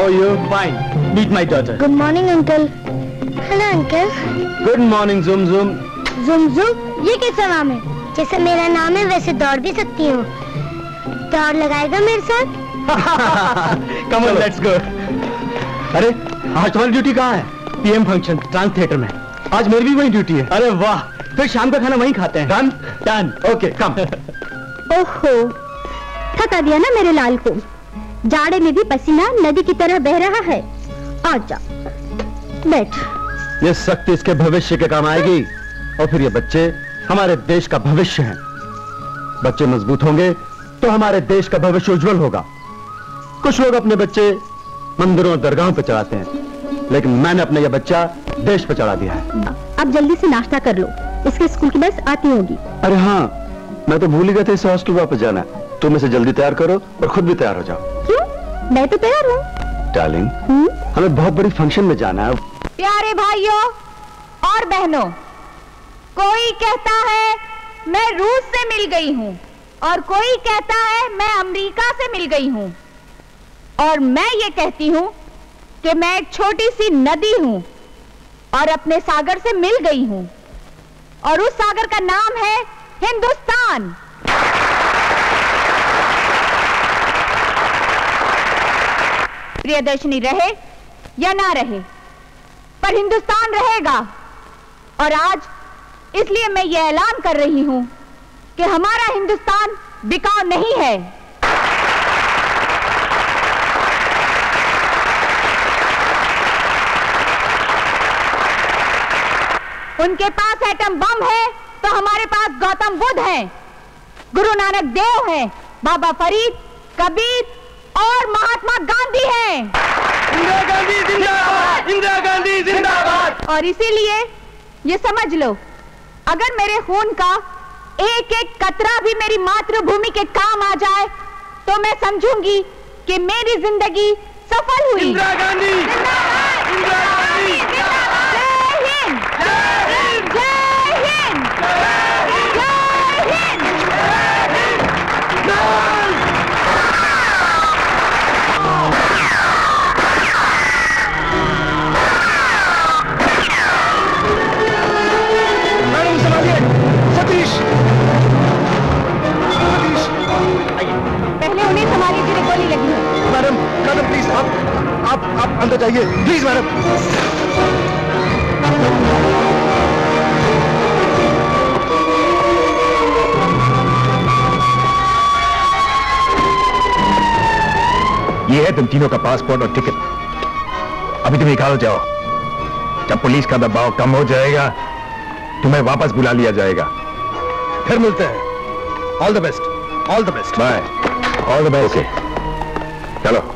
हैं how are you fine meet my daughter good morning uncle hello uncle good morning जुम जुम जुम जुम ये कैसा नाम है? जैसे मेरा नाम है वैसे दौड़ भी सकती हूँ। दौड़ लगाएगा मेरे साथ? कम ऑन लेट्स गो अरे आज तुम्हारी ड्यूटी कहाँ है? पीएम फ़ंक्शन ट्रांस थिएटर में। आज मेरी भी वही ड्यूटी है। अरे वाह। फिर शाम का खाना वहीं खाते हैं। डन डन ओके कम ओहो थका दिया ना मेरे लाल को। जाड़े में भी पसीना नदी की तरह बह रहा है। आजा बैठ। ये शक्ति इसके भविष्य के काम आएगी। और फिर ये बच्चे हमारे देश का भविष्य हैं। बच्चे मज़बूत होंगे तो हमारे देश का भविष्य उज्जवल होगा। कुछ लोग अपने बच्चे मंदिरों और दरगाहों पर चढ़ाते हैं लेकिन मैंने अपना यह बच्चा देश पर चढ़ा दिया है। अब जल्दी से नाश्ता कर लो। इसके स्कूल की बस आती होगी। अरे हाँ मैं तो भूल ही गया था इस हॉस्टल वापस जाना। तुम इसे जल्दी तैयार करो और खुद भी तैयार हो जाओ। मैं तो तैयार हूँ। डार्लिंग हम्म? हमें बहुत बड़ी फ़ंक्शन में जाना है। प्यारे भाइयों और बहनों कोई कहता है मैं रूस से मिल गई हूँ और कोई कहता है मैं अमेरिका से मिल गई हूँ। और मैं ये कहती हूँ कि मैं एक छोटी सी नदी हूँ और अपने सागर से मिल गई हूँ। और उस सागर का नाम है हिंदुस्तान। प्रियदर्शनी रहे या ना रहे, पर हिंदुस्तान रहेगा। और आज इसलिए मैं ये ऐलान कर रही हूँ कि हमारा हिंदुस्तान बिकाऊ नहीं है। उनके पास एटम बम है तो हमारे पास गौतम बुद्ध है, गुरु नानक देव है, बाबा फरीद, कबीर और महात्मा गांधी हैं। इंदिरा गांधी जिंदाबाद। इंदिरा गांधी जिंदाबाद। और इसीलिए ये समझ लो अगर मेरे खून का एक एक कतरा भी मेरी मातृभूमि के काम आ जाए तो मैं समझूँगी कि मेरी ज़िंदगी सफल हुई। इंदिरा गांधी। जिंदाबाद! इंदिरा गांधी! आप आप आप अंदर जाइए। प्लीज़ मैडम ये है तुम तीनों का पासपोर्ट और टिकट अभी तुम निकाल जाओ। जब पुलिस का दबाव कम हो जाएगा तुम्हें वापस बुला लिया जाएगा। फिर मिलते हैं। All the best all the best bye all the best चलो।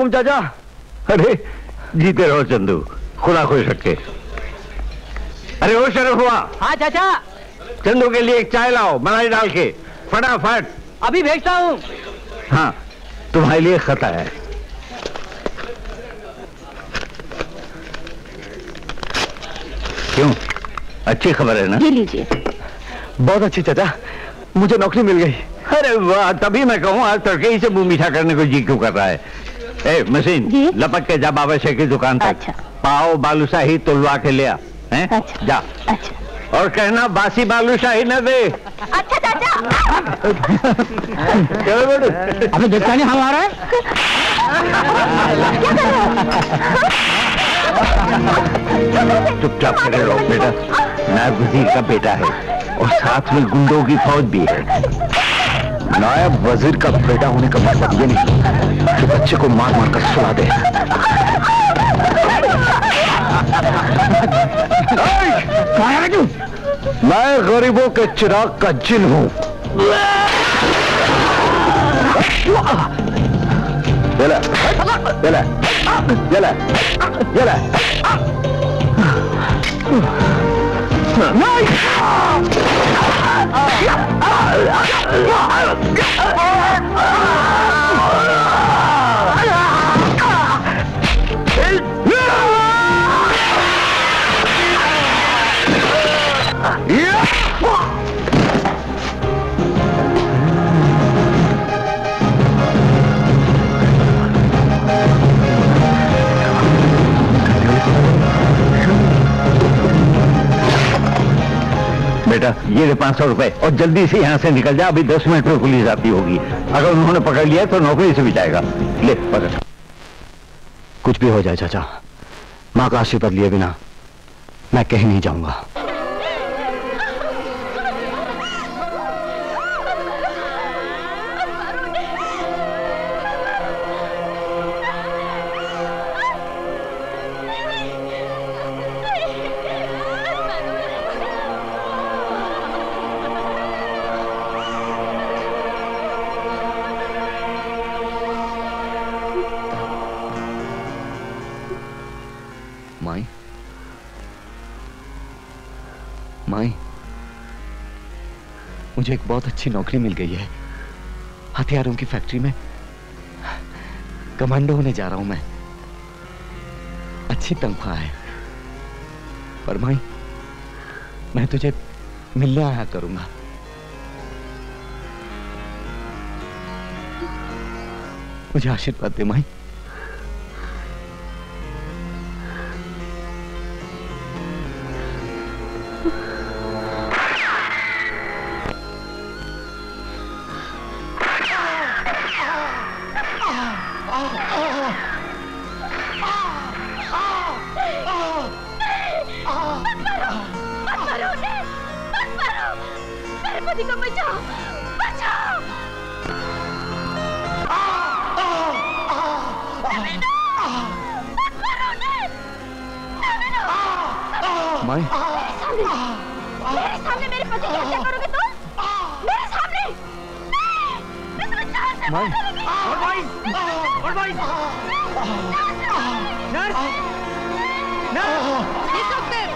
वालेकुम चाचा। अरे जीते रहो चंदू। खुदा खुश रखे। अरे ओ शरफ हुआ। हाँ चाचा। चंदू के लिए एक चाय लाओ मलाई डाल के। फटाफट। अभी भेजता हूँ। हाँ तुम्हारे लिए खत है। क्यों? अच्छी खबर है ना? ये लीजिए। बहुत अच्छी चाचा। मुझे नौकरी मिल गई। अरे वाह तभी मैं कहूँ आज तड़के ही से मुँह मीठा करने को जी क्यों कर रहा है? ए मशीन जी? लपक के जा बाबा शेख की दुकान तक। अच्छा। पाओ बालूशाही तुलवा के लिया आ हैं? अच्छा। जा। अच्छा। और कहना बासी बालूशाही न दे। अच्छा चाचा। चलो बेटे। अभी देखता नहीं हमारा चुपचाप खड़े रहो बेटा। वज़ीर का बेटा है और साथ में गुंडों की फौज भी है। नायब वज़ीर का बेटा होने का मतलब ये नहीं कि बच्चे को मार मार कर सुला दे। मैं गरीबों के चिराग का जिन हूँ। चला चला बेटा, ये ले पाँच सौ रुपए और जल्दी से यहाँ से निकल जा, अभी दस मिनट में पुलिस आती होगी। अगर उन्होंने पकड़ लिया तो नौकरी से भी जाएगा। ले, पकड़। कुछ भी हो जाए, चाचा। माँ का आशीर्वाद लिए बिना मैं कहीं नहीं जाऊँगा। बहुत अच्छी नौकरी मिल गई है। हथियारों की फैक्ट्री में कमांडो होने जा रहा हूँ मैं। अच्छी तनख्वाह है। पर माई मैं तुझे मिलने आया करूँगा। मुझे आशीर्वाद दे माई जान से मार डालूँगी।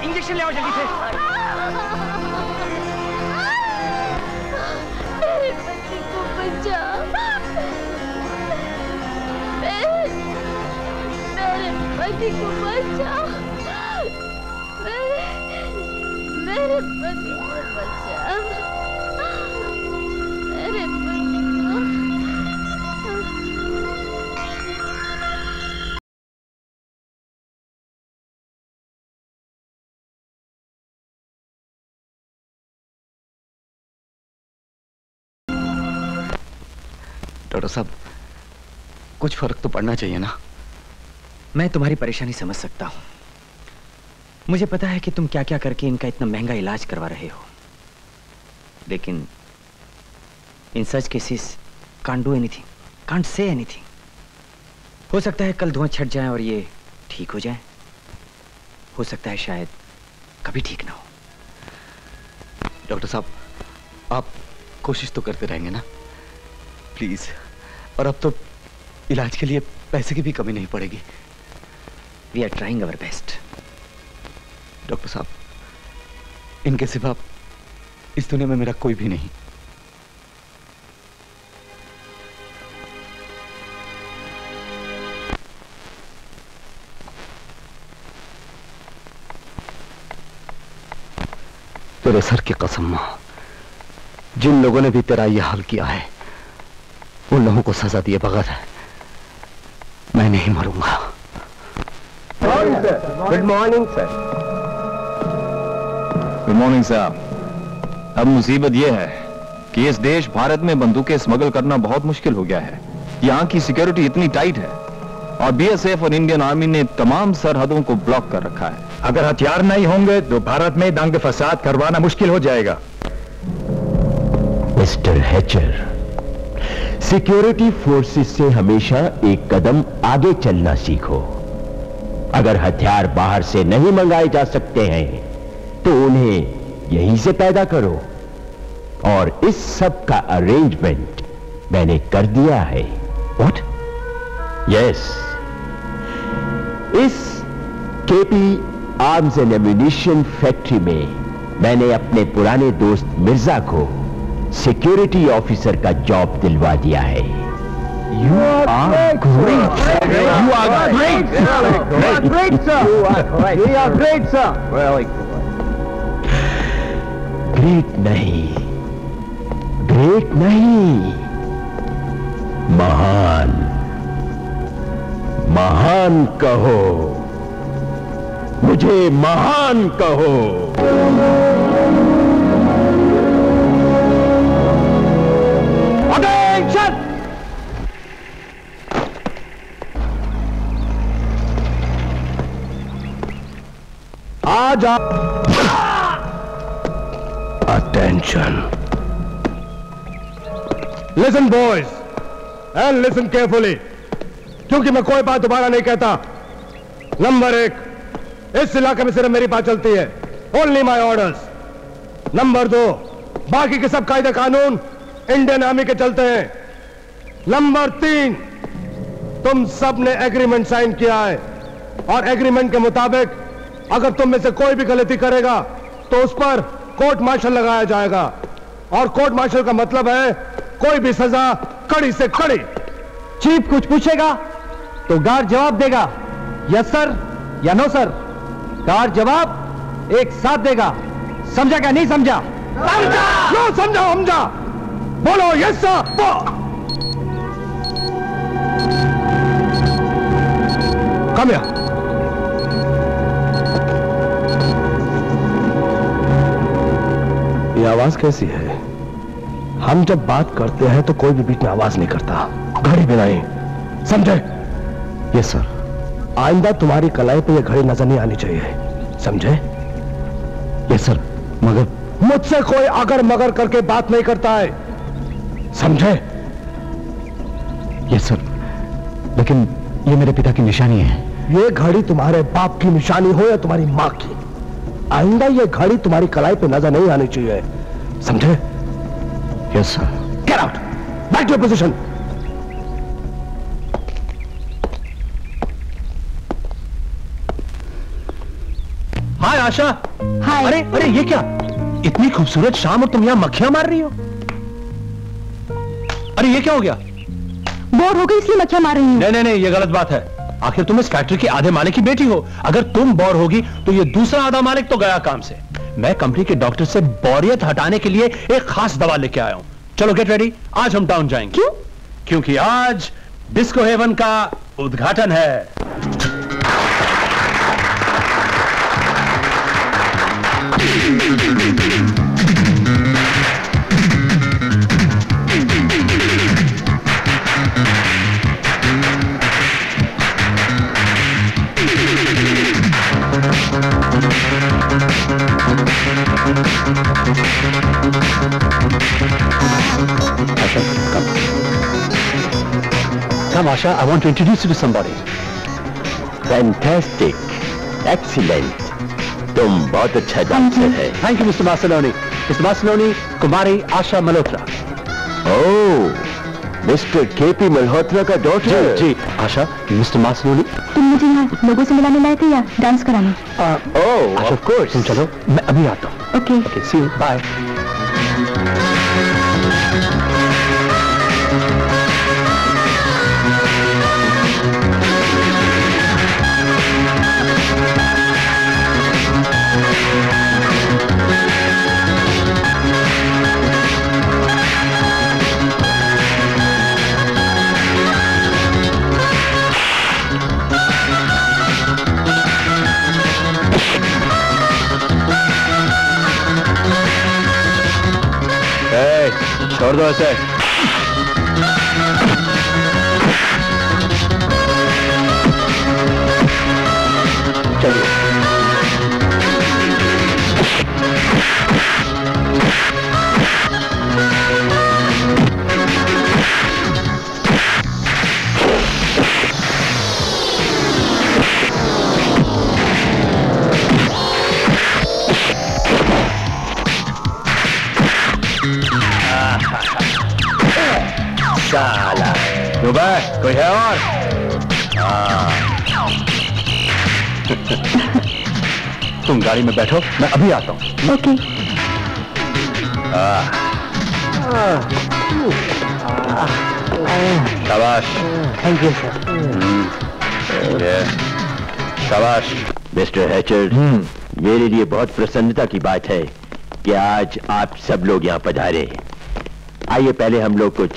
इंजेक्शन ले आओ जल्दी से। मेरे पति को बचा मेरे मेरे पति को बचा मेरे मेरे पति को बचा डॉक्टर साहब कुछ फ़र्क तो पड़ना चाहिए ना। मैं तुम्हारी परेशानी समझ सकता हूँ। मुझे पता है कि तुम क्या क्या करके इनका इतना महँगा इलाज करवा रहे हो। लेकिन in such cases can't do anything can't say anything हो सकता है कल धुआँ छट जाए और ये ठीक हो जाए। हो सकता है शायद कभी ठीक ना हो। डॉक्टर साहब, आप कोशिश तो करते रहेंगे ना। प्लीज़। और अब तो इलाज के लिए पैसे की भी कमी नहीं पड़ेगी। We are trying our best doctor साहब, इनके सिवा इस दुनिया में मेरा कोई भी नहीं। तेरे सर की कसम, माँ। जिन लोगों ने भी तेरा यह हाल किया है उन लोगों को सजा दिए बगैर मैं नहीं मरूँगा। Good morning sir good morning साहब अब मुसीबत यह है कि इस देश भारत में बंदूकें स्मगल करना बहुत मुश्किल हो गया है। यहाँ की सिक्योरिटी इतनी टाइट है और बीएसएफ और इंडियन आर्मी ने तमाम सरहदों को ब्लॉक कर रखा है। अगर हथियार नहीं होंगे तो भारत में दंग फसाद करवाना मुश्किल हो जाएगा। मिस्टर हैचर सिक्योरिटी फोर्सेस से हमेशा एक कदम आगे चलना सीखो। अगर हथियार बाहर से नहीं मंगाए जा सकते हैं तो उन्हें यहीं से पैदा करो। और इस सब का अरेंजमेंट मैंने कर दिया है। व्हाट यस इस KP arms and ammunition factory में मैंने अपने पुराने दोस्त मिर्ज़ा को सिक्योरिटी ऑफिसर का जॉब दिलवा दिया है। You are great you are great great sir you are great sir great नहीं। ग्रेट नहीं। महान। महान कहो। मुझे महान कहो। आप attention listen boys and listen carefully क्योंकि मैं कोई बात दोबारा नहीं कहता। नंबर एक इस इलाके में सिर्फ़ मेरी बात चलती है। ओनली माई ऑर्डर्स नंबर दो बाकी के सब कायदे कानून इंडियन आर्मी के चलते हैं। नंबर तीन तुम सबने एग्रीमेंट साइन किया है। और एग्रीमेंट के मुताबिक अगर तुम में से कोई भी गलती करेगा तो उस पर कोर्ट मार्शल लगाया जाएगा। और कोर्ट मार्शल का मतलब है कोई भी सजा कड़ी से कड़ी। चीफ कुछ पूछेगा तो गार्ड जवाब देगा यस सर या नो सर? गार्ड जवाब एक साथ देगा। समझा क्या नहीं समझा? समझा! लो समझा समझा बोलो यस सर। कम या ये आवाज़ कैसी है? हम जब बात करते हैं तो कोई भी बीच में आवाज़ नहीं करता। घड़ी भी नहीं। समझे? यस सर आइंदा तुम्हारी कलाई पे ये घड़ी नज़र नहीं आनी चाहिए। समझे? यस सर मगर मुझसे कोई अगर मगर करके बात नहीं करता है। समझे? यस सर लेकिन ये मेरे पिता की निशानी है। ये घड़ी तुम्हारे बाप की निशानी हो या तुम्हारी माँ की? आइंदा ये घड़ी तुम्हारी कलाई पे नज़र नहीं आनी चाहिए। समझे? Yes sir get out back to position hi Asha hi अरे अरे ये क्या? इतनी खूबसूरत शाम और तुम यहाँ मक्खियाँ मार रही हो। अरे ये क्या हो गया? बोर हो गई इसलिए मक्खियाँ मार रही हूँ। नहीं नहीं नहीं ये गलत बात है। आखिर तुम इस फैक्ट्री के आधे मालिक की बेटी हो। अगर तुम बोर होगी तो ये दूसरा आधा मालिक तो गया काम से। मैं कंपनी के डॉक्टर से बोरियत हटाने के लिए एक खास दवा लेके आया हूँ। चलो गेट रेडी आज हम टाउन जाएँगे। क्यों? क्योंकि आज डिस्को हेवन का उद्घाटन है। Come, Asha, I want to introduce you to somebody. Fantastic excellent तुम बहुत अच्छा डांसर है Thank you, Mr. Marceloni. Mr. Marceloni, Kumari Asha Malhotra. Oh mister KP Malhotra का डॉटर जी जी आशा मिस्टर मार्सलोनी तुम मुझे यहाँ लोगों से मिलाने लाए थे या डांस कराने? ओह आशा ऑफ़ कोर्स तुम चलो मैं अभी आता हूँ। Okay okay see you bye छोड़ दो ऐसे चलिए। दुबई कोई है और तुम गाड़ी में बैठो मैं अभी आता हूँ। ओके। शाबाश। थैंक यू सर शाबाश। मिस्टर हैचर मेरे लिए बहुत प्रसन्नता की बात है कि आज आप सब लोग यहाँ पधारे आइए पहले हम लोग कुछ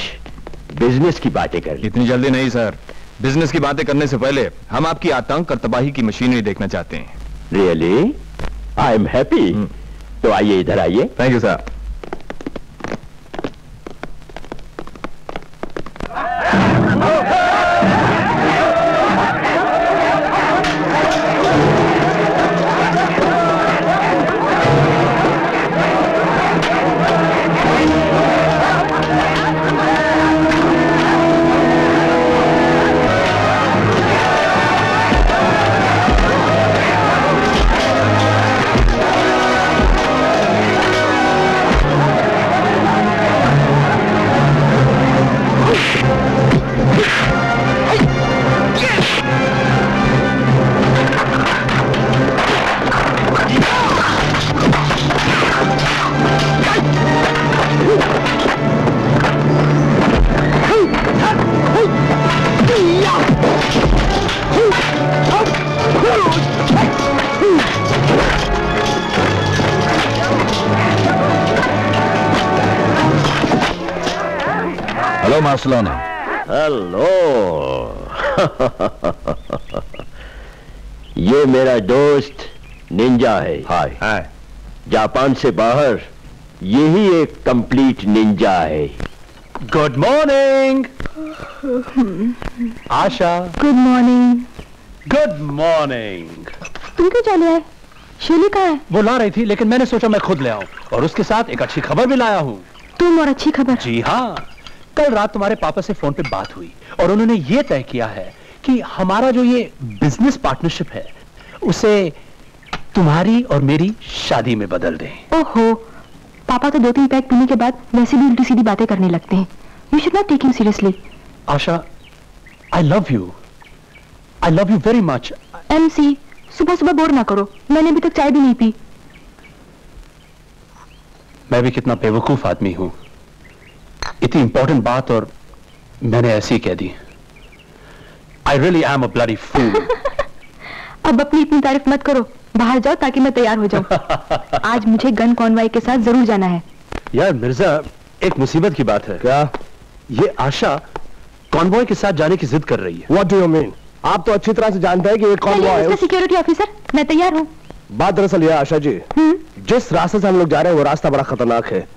बिज़नेस की बातें कर इतनी जल्दी नहीं सर। बिज़नेस की बातें करने से पहले हम आपकी आतंक और तबाही की मशीनरी देखना चाहते हैं। रियली आई एम हैप्पी तो आइए इधर आइए। थैंक यू सर जापान से बाहर यही एक कंप्लीट निंजा है। Good morning Asha. Good morning good morning तुम क्यों चले आए? शैली कहाँ है? वो ला रही थी लेकिन मैंने सोचा मैं खुद ले आऊँ और उसके साथ एक अच्छी खबर भी लाया हूँ। तुम और अच्छी खबर? जी हाँ कल रात तुम्हारे पापा से फ़ोन पे बात हुई और उन्होंने ये तय किया है कि हमारा जो ये बिज़नेस पार्टनरशिप है उसे तुम्हारी और मेरी शादी में बदल दें। ओहो पापा तो दो तीन पैक पीने के बाद वैसे भी उल्टी सीधी बातें करने लगते हैं। You should not take him seriously Asha I love you I love you very much M C सुबह सुबह बोर ना करो। मैंने अभी तक चाय भी नहीं पी। मैं भी कितना बेवकूफ़ आदमी हूँ। इतनी इंपॉर्टेंट बात और मैंने ऐसी ही कह दी। I really am a bloody fool अब अपनी इतनी तारीफ़ मत करो। बाहर जाओ ताकि मैं तैयार हो जाऊँ। आज मुझे गन कॉन्वाई के साथ ज़रूर जाना है। यार मिर्ज़ा एक मुसीबत की बात है। क्या? ये आशा कॉन्वॉय के साथ जाने की जिद कर रही है। व्हाट डू यू मीन आप तो अच्छी तरह से जानते हैं कि ये कौन है सिक्योरिटी ऑफिसर मैं तैयार हूँ। बात दरअसल यह आशा जी। जिस रास्ते से हम लोग जा रहे हैं वो रास्ता बड़ा खतरनाक है।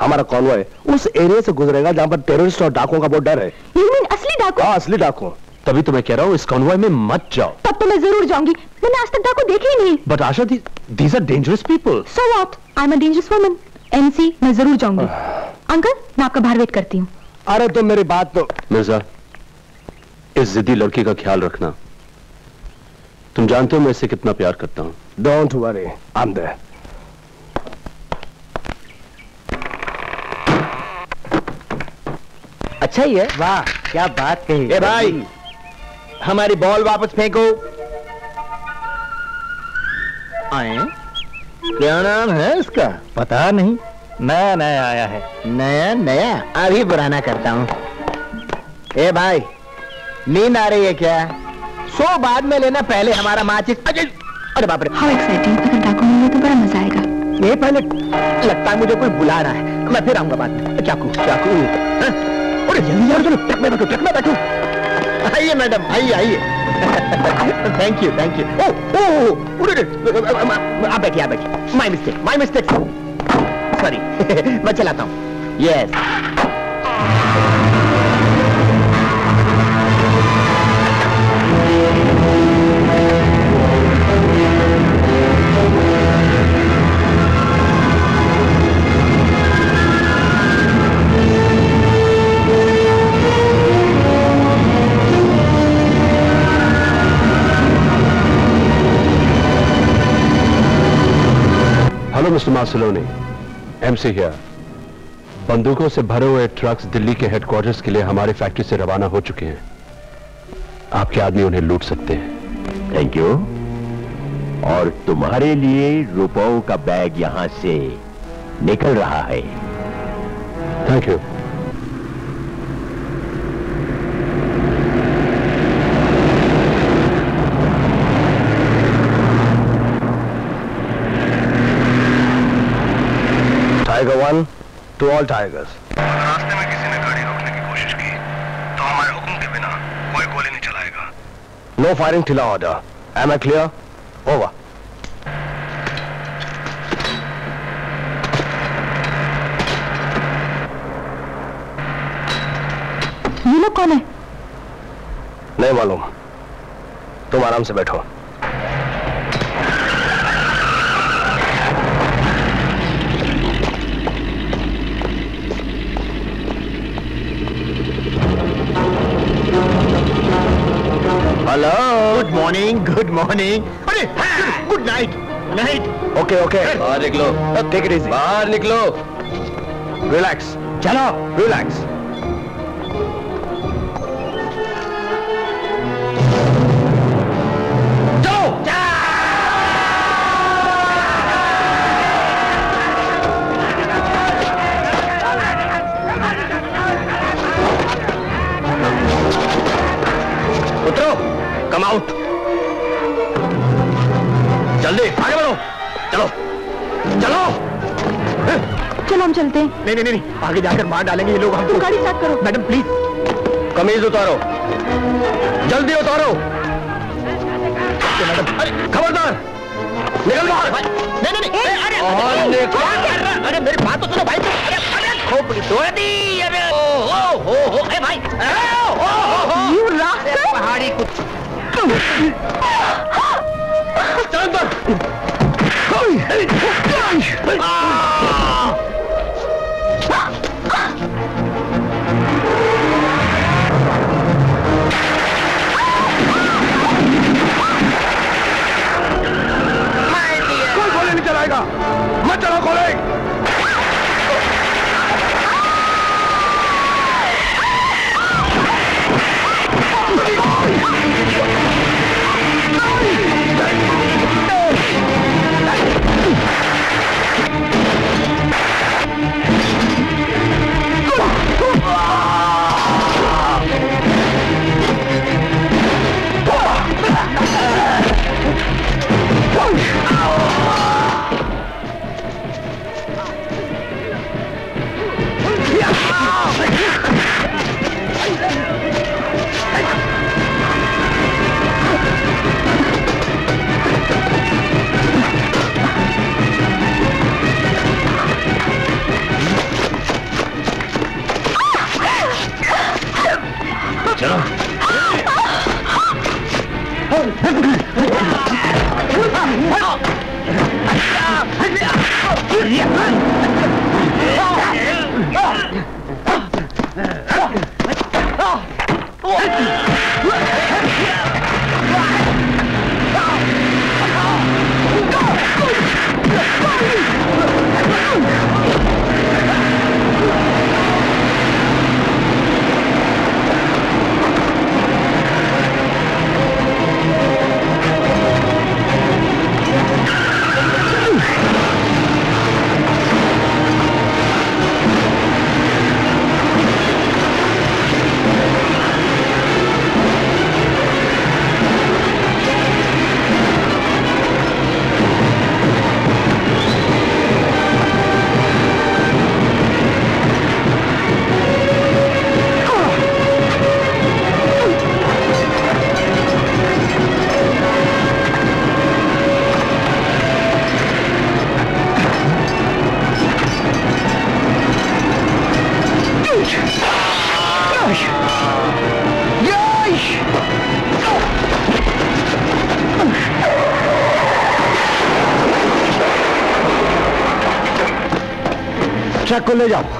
हमारा कॉन्वॉय उस एरिया से गुजरेगा जहाँ पर टेररिस्ट और डाकुओं का बहुत डर है। यू मीन असली डाकू हाँ असली डाकू तभी तो मैं कह रहा हूँ इस कॉन्वॉय में मत जाओ। तब तो मैं ज़रूर जाऊँगी। मैंने आज तक डाकू देखे ही नहीं। But Asha these are dangerous people so what I am a dangerous woman NC मैं ज़रूर जाऊँगी। अंकल मैं आपका बाहर वेट करती हूँ। अरे तुम मेरी बात तो मिर्ज़ा इस जिद्दी लड़की का ख्याल रखना। तुम जानते हो मैं इसे कितना प्यार करता हूँ। Don't worry I am there अच्छा ही है। वाह क्या बात कही। ए भाई हमारी बॉल वापस फेंको। आए। क्या नाम है इसका? पता नहीं। नया नया आया है। नया नया? अभी पुराना करता हूँ। ए भाई नींद आ रही है क्या? सो बाद में लेना पहले हमारा माचिस। अरे बाप रे। How exciting. अगर डाकू मिले तो बड़ा मज़ा आएगा। ये पहले लगता है मुझे कोई बुला रहा है। मैं फिर आऊँगा बाद में। चाकू चाकू। हाँ? अरे जल्दी यार चलो ट्रक में बैठो ट्रक में बैठो। आइए मैडम, आइए आइए। थैंक यू थैंक यू ओ आप बैठिए आप बैठिए। My mistake my mistake sorry मैं चलाता हूँ। Yes hello mister Marsiloni. MC here बंदूकों से भरे हुए ट्रक्स दिल्ली के हेडक्वार्टर्स के लिए हमारे फैक्ट्री से रवाना हो चुके हैं। आपके आदमी उन्हें लूट सकते हैं। थैंक यू और तुम्हारे लिए रुपयों का बैग यहाँ से निकल रहा है। Thank you tiger one two all tigers रास्ते में किसी ने गाड़ी रोकने की कोशिश की तो हमारे हुक्म के बिना कोई गोली नहीं चलाएगा। No firing till order am I clear over ये लोग कौन है? नहीं मालूम। तुम आराम से बैठो। गुड मॉर्निंग गुड मॉर्निंग अरे good night night okay okay बाहर निकलो. टेक इट इजी बाहर निकलो. रिलैक्स चलो रिलैक्स हम चलते हैं। नहीं नहीं नहीं आगे जाकर मार डालेंगे ये लोग तुम गाड़ी स्टार्ट करो। मैडम प्लीज़ कमीज उतारो। जल्दी उतारो। मैडम खबरदार निकल बाहर। नहीं नहीं नहीं अरे और अरे, निकल। क्या कर रहा? अरे मेरी बात तो सुनो भाई। अरे अरे खोपड़ी तोड़ दी अरे ओ हो हो हो ए भाई ओ, हो, हो, हो। You अरे, पहाड़ी कुछ। चल अंदर Uncle Link! मत चलो कॉलेज ट्रक को ले जाओ।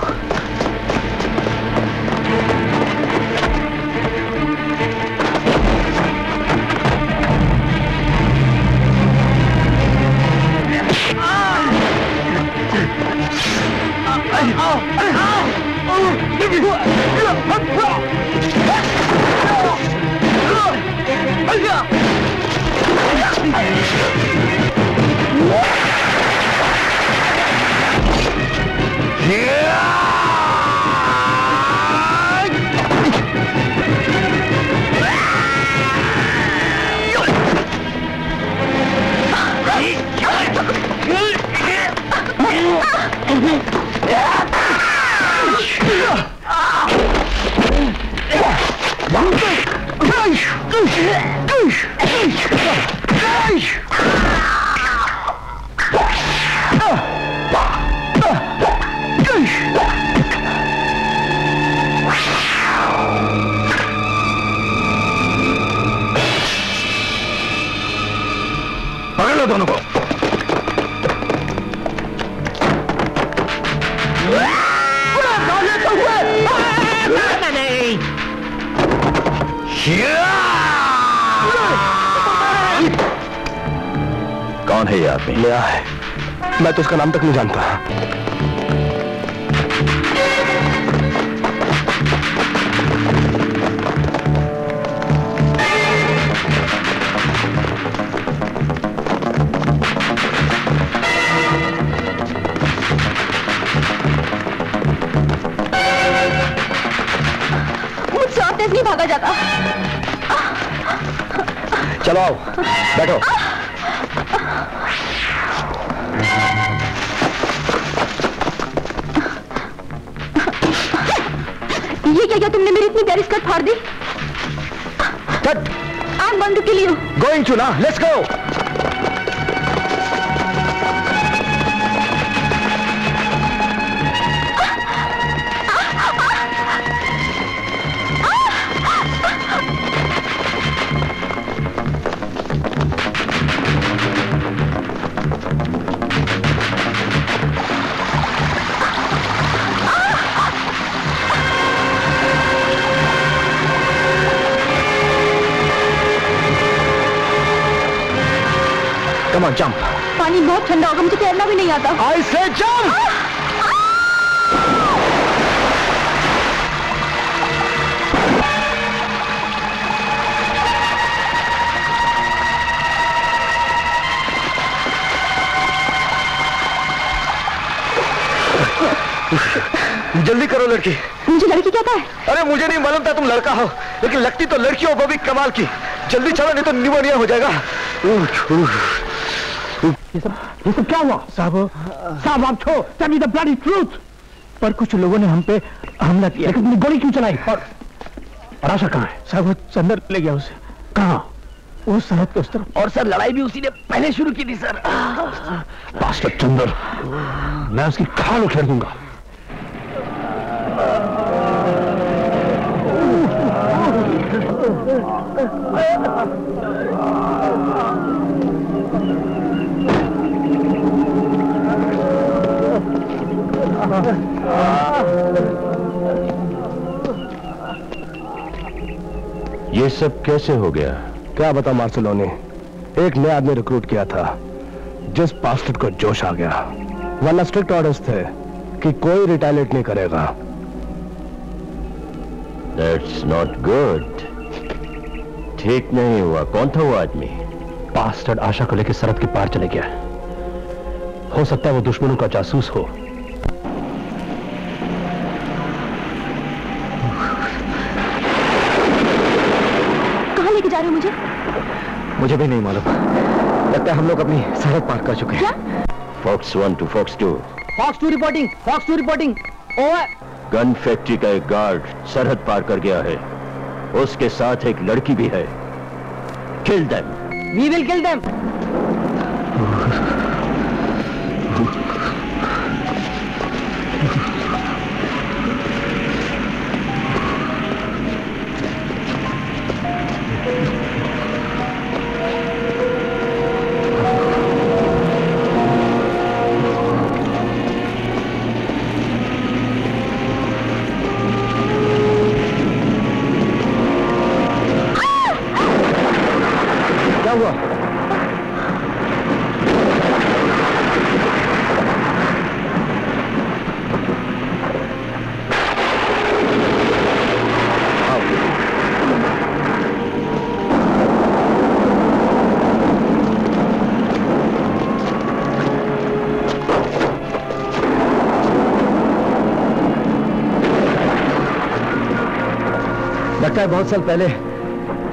तो उसका नाम तक नहीं जानता मुझसे और तेज नहीं भागा जाता। चलो आओ बैठो। फाड़ दी। आग बंद के लिए। गोइंग टू ना लेट्स गो ऑन जंप पानी बहुत ठंडा होगा मुझे तैरना भी नहीं आता। आई से जंप जल्दी करो लड़की। मुझे लड़की कहता है। अरे मुझे नहीं मालूम था तुम लड़का हो लेकिन लगती तो लड़की हो वो भी कमाल की। जल्दी चलो नहीं तो निमोनिया हो जाएगा। ये सब ये सब क्या हुआ? साहब साहब आप छो द ब्लडी ट्रूथ पर कुछ लोगों ने हम पे हमला किया। लेकिन तुमने गोली क्यों चलाई? और और आशा कहाँ है? साहब वो चंदर ले गया उसे। कहाँ? उस सरहद के उस तरफ़। और सर लड़ाई भी उसी ने पहले शुरू की थी सर। पास्टर चंदर। मैं उसकी खाल उखेड़ दूँगा। ये सब कैसे हो गया? क्या बता मार्सलो ने एक नया आदमी रिक्रूट किया था जिस पास्टर को जोश आ गया। वरना स्ट्रिक्ट ऑर्डर्स थे कि कोई रिटायलेट नहीं करेगा। दैट्स नॉट गुड ठीक नहीं हुआ। कौन था वो आदमी? पास्टर आशा को लेकर सरहद के पार चले गया। हो सकता है वो दुश्मनों का जासूस हो। मुझे भी नहीं मालूम। लगता है हम लोग अपनी सरहद पार कर चुके हैं। Fox one two fox two fox two reporting fox two reporting over gun factory का एक गार्ड सरहद पार कर गया है। उसके साथ एक लड़की भी है। Kill them we will kill them है बहुत साल पहले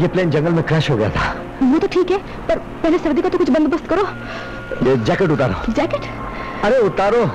ये प्लेन जंगल में क्रैश हो गया था। वो तो ठीक है पर पहले सर्दी का तो कुछ बंदोबस्त करो। ये जैकेट उतारो। जैकेट अरे उतारो।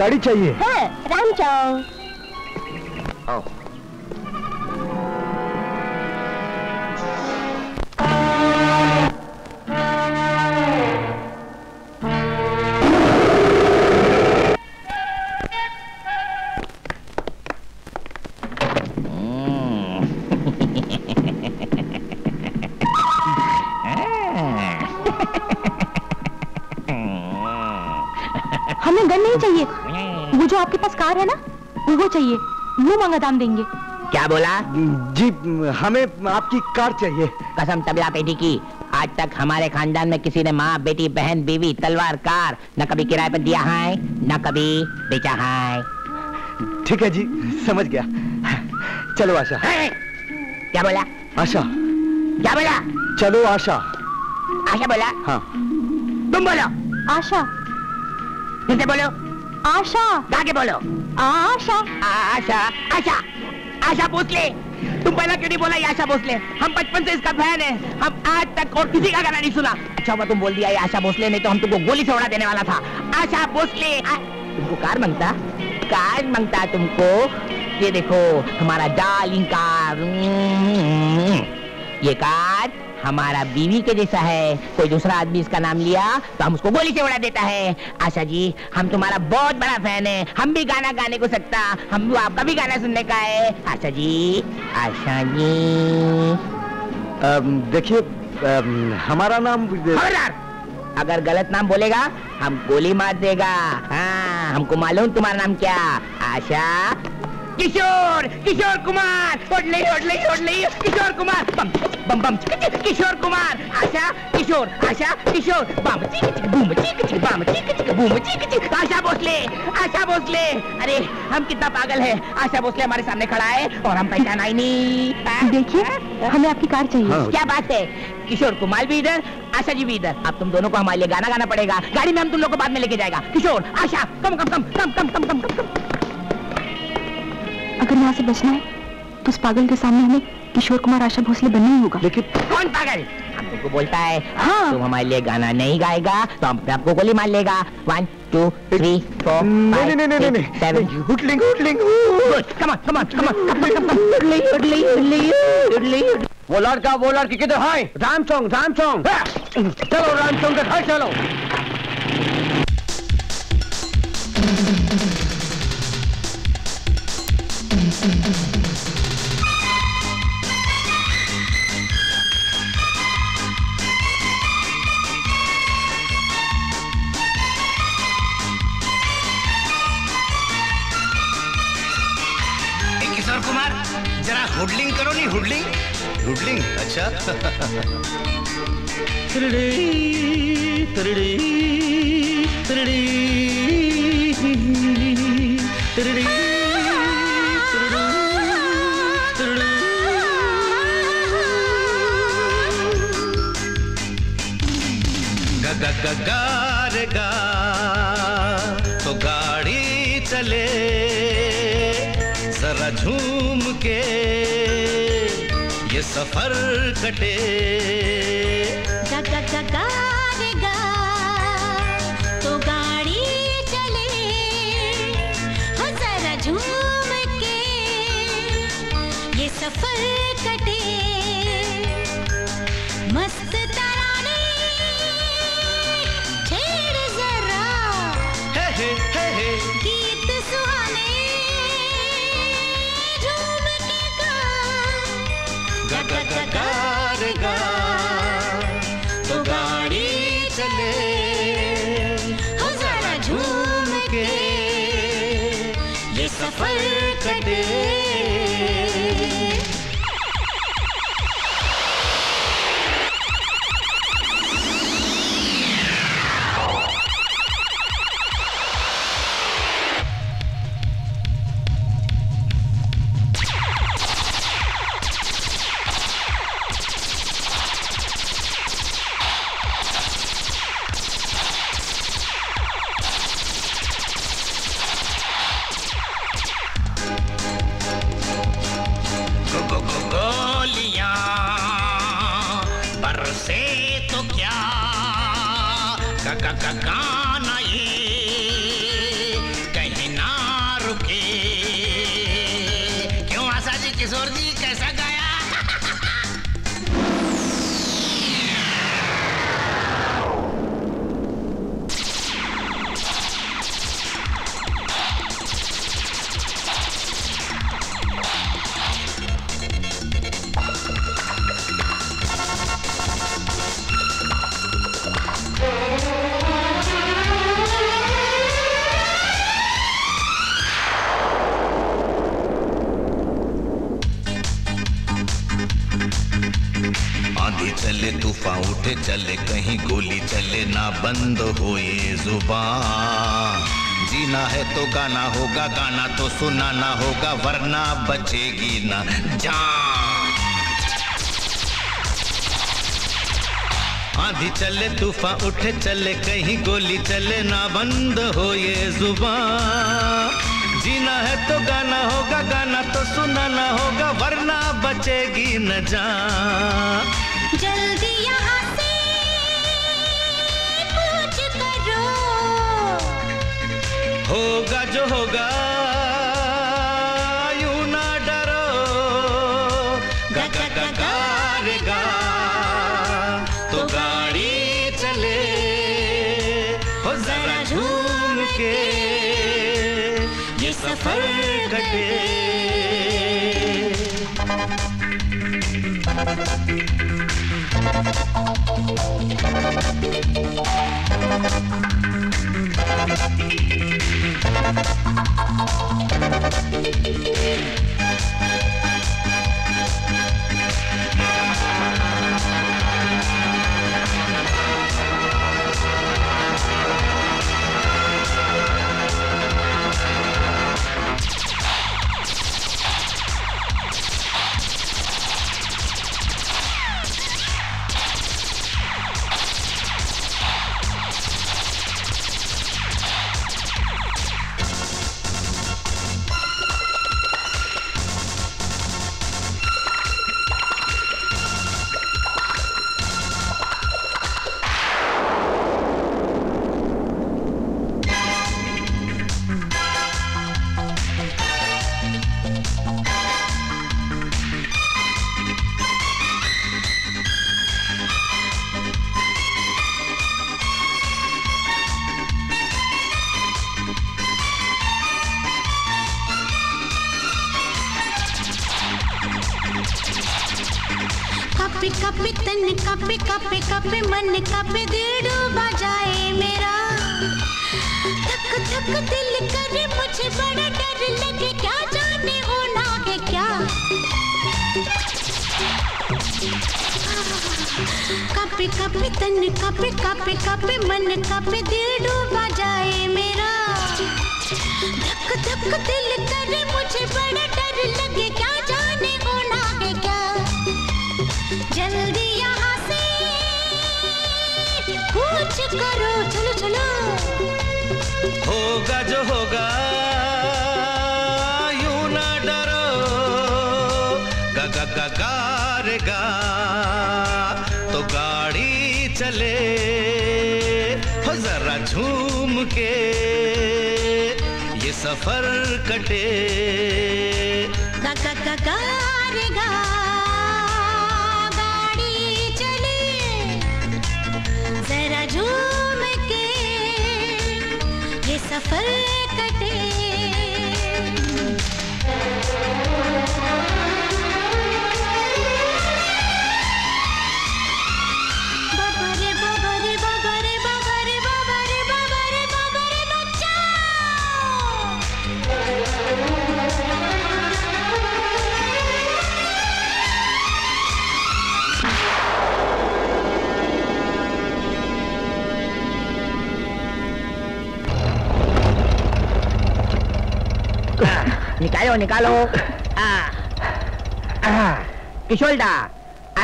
गाड़ी चाहिए। है रामचौक आओ वो मांगा दाम देंगे। क्या बोला? जी हमें आपकी कार चाहिए। कसम तबला पेटी की आज तक हमारे खानदान में किसी ने माँ बेटी बहन बीवी तलवार कार न कभी किराए पर दिया है न कभी बेचा है। ठीक है जी समझ गया। चलो आशा। क्या बोला? आशा। क्या बोला? चलो आशा। आशा बोला? हाँ। तुम बोलो। आशा। फिर बोलो। आशा। गा के बोलो। आशा आशा आशा आशा भोसले। तुम पहला क्यों नहीं बोला आशा भोसले? हम बचपन से इसका फ़ैन है। हम आज तक और किसी का गाना नहीं सुना। अच्छा हुआ तुम बोल दिया आशा भोसले, नहीं तो हम तुमको गोली से उड़ा देने वाला था। आशा भोसले. तुमको कार माँगता? कार माँगता तुमको? ये देखो, हमारा डार्लिंग कार। ये कार हमारा बीवी के जैसा है। कोई दूसरा आदमी इसका नाम लिया तो हम उसको गोली से उड़ा देता है। आशा जी हम तुम्हारा बहुत बड़ा फ़ैन है। हम भी गाना गाने को सकता हम भी आपका भी गाना सुनने का है। आशा जी आशा जी। देखिए हमारा नाम खबरदार! अगर गलत नाम बोलेगा हम गोली मार देगा। हाँ हमको मालूम तुम्हारा नाम क्या। आशा किशोर किशोर कुमार! किशोर कुमार! बम बम बम चिक चिक, किशोर कुमार आशा किशोर आशा किशोर बम चिक चिक बूम चिक चिक बम चिक चिक बूम चिक चिक आशा भोसले आशा भोसले अरे हम कितना पागल है। आशा भोसले हमारे सामने खड़ा है और हम पहचाना ही नहीं। देखिए हमें आपकी कार चाहिए। हाँ। क्या बात है? किशोर कुमार भी इधर आशा जी भी इधर। अब तुम दोनों को हमारे लिए गाना गाना पड़ेगा। गाड़ी में हम तुम लोग को बाद में लेके जाएगा। किशोर आशा कम कम कम कम कम कम कम कम कम। अगर यहाँ से बचना है तो उस पागल के सामने हमें किशोर कुमार आशा भोसले बनना ही होगा। लेकिन कौन पागल? हम तुमको बोलता है हाँ तुम हमारे लिए गाना नहीं गाएगा तो हम अपने आपको गोली मार लेगा। वन टू थ्री फोर नहीं नहीं नहीं नहीं seven come on come on come on वो लड़का वो लड़की किधर है? रामचौंग रामचौंग। चलो रामचौंग के घर चलो। अच्छा। तरड़ी तरड़ी तरड़ी तरड़ी गा गा गा गा। सफ़र कटे। Bye. तो सुनाना होगा वरना बचेगी ना। जान आंधी चले तूफ़ान उठे चले कहीं गोली चले ना बंद हो ये ज़ुबान। जीना है तो गाना होगा गाना तो सुनाना होगा वरना बचेगी न जान। जल्दी यहाँ से कुछ करो। होगा जो होगा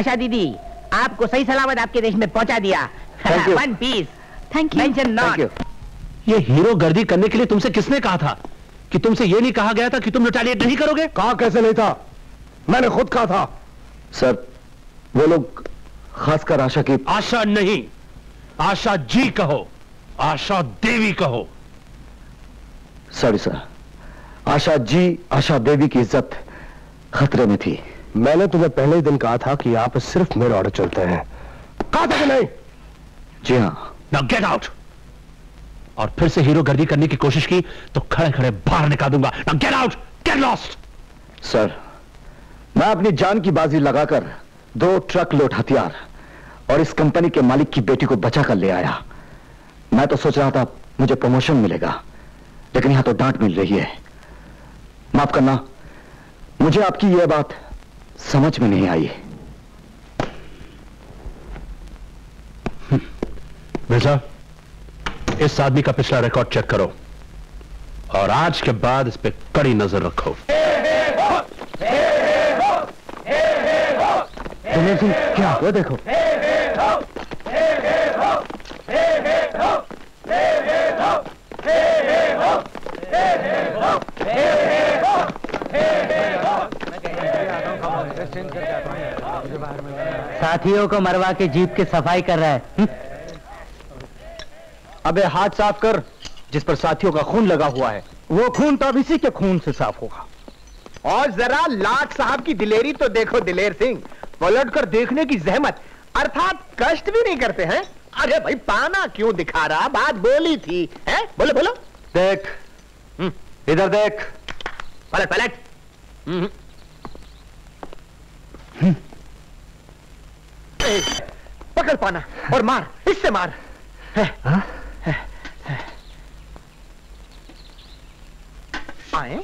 आशा दीदी आपको सही सलामत आपके देश में पहुँचा दिया. One piece thank you mention not ये हीरो गर्दी करने के लिए तुमसे किसने कहा था? कि तुमसे ये नहीं कहा गया था कि तुम रिटालिएट नहीं करोगे? कहा कैसे नहीं था? मैंने खुद कहा था। सर वो लोग खासकर आशा की आशा नहीं। आशा जी कहो। आशा देवी कहो। सॉरी सर आशा जी आशा देवी की इज़्ज़त खतरे में थी। मैंने तुम्हें पहले ही दिन कहा था कि आप सिर्फ़ मेरे ऑर्डर चलते हैं। कहा था कि नहीं? जी हाँ। नाउ गेट आउट और फिर से हीरो गर्दी करने की कोशिश की तो खड़े खड़े बाहर निकाल दूँगा now get out get lost sir मैं अपनी जान की बाजी लगाकर दो ट्रक लोड हथियार और इस कंपनी के मालिक की बेटी को बचा कर ले आया। मैं तो सोच रहा था मुझे प्रमोशन मिलेगा लेकिन यहाँ तो डांट मिल रही है। माफ़ करना मुझे आपकी यह बात समझ में नहीं आई। मिर्ज़ा, इस आदमी का पिछला रिकॉर्ड चेक करो। और आज के बाद इस पे कड़ी नज़र रखो। सिंह क्या हुआ देखो। साथियों को मरवा के जीप की सफ़ाई कर रहा है अबे हाथ साफ़ कर जिस पर साथियों का खून लगा हुआ है। वो खून तो अब इसी के खून से साफ़ होगा। और जरा लाट साहब की दिलेरी तो देखो दिलेर सिंह। पलट कर देखने की जहमत। अर्थात कष्ट भी नहीं करते हैं। अरे भाई पाना क्यों दिखा रहा? बात बोली थी है? बोलो बोलो। देख। इधर देख। पलट पलट। हम्म। ए, पकड़ पाना और मार इससे मार आए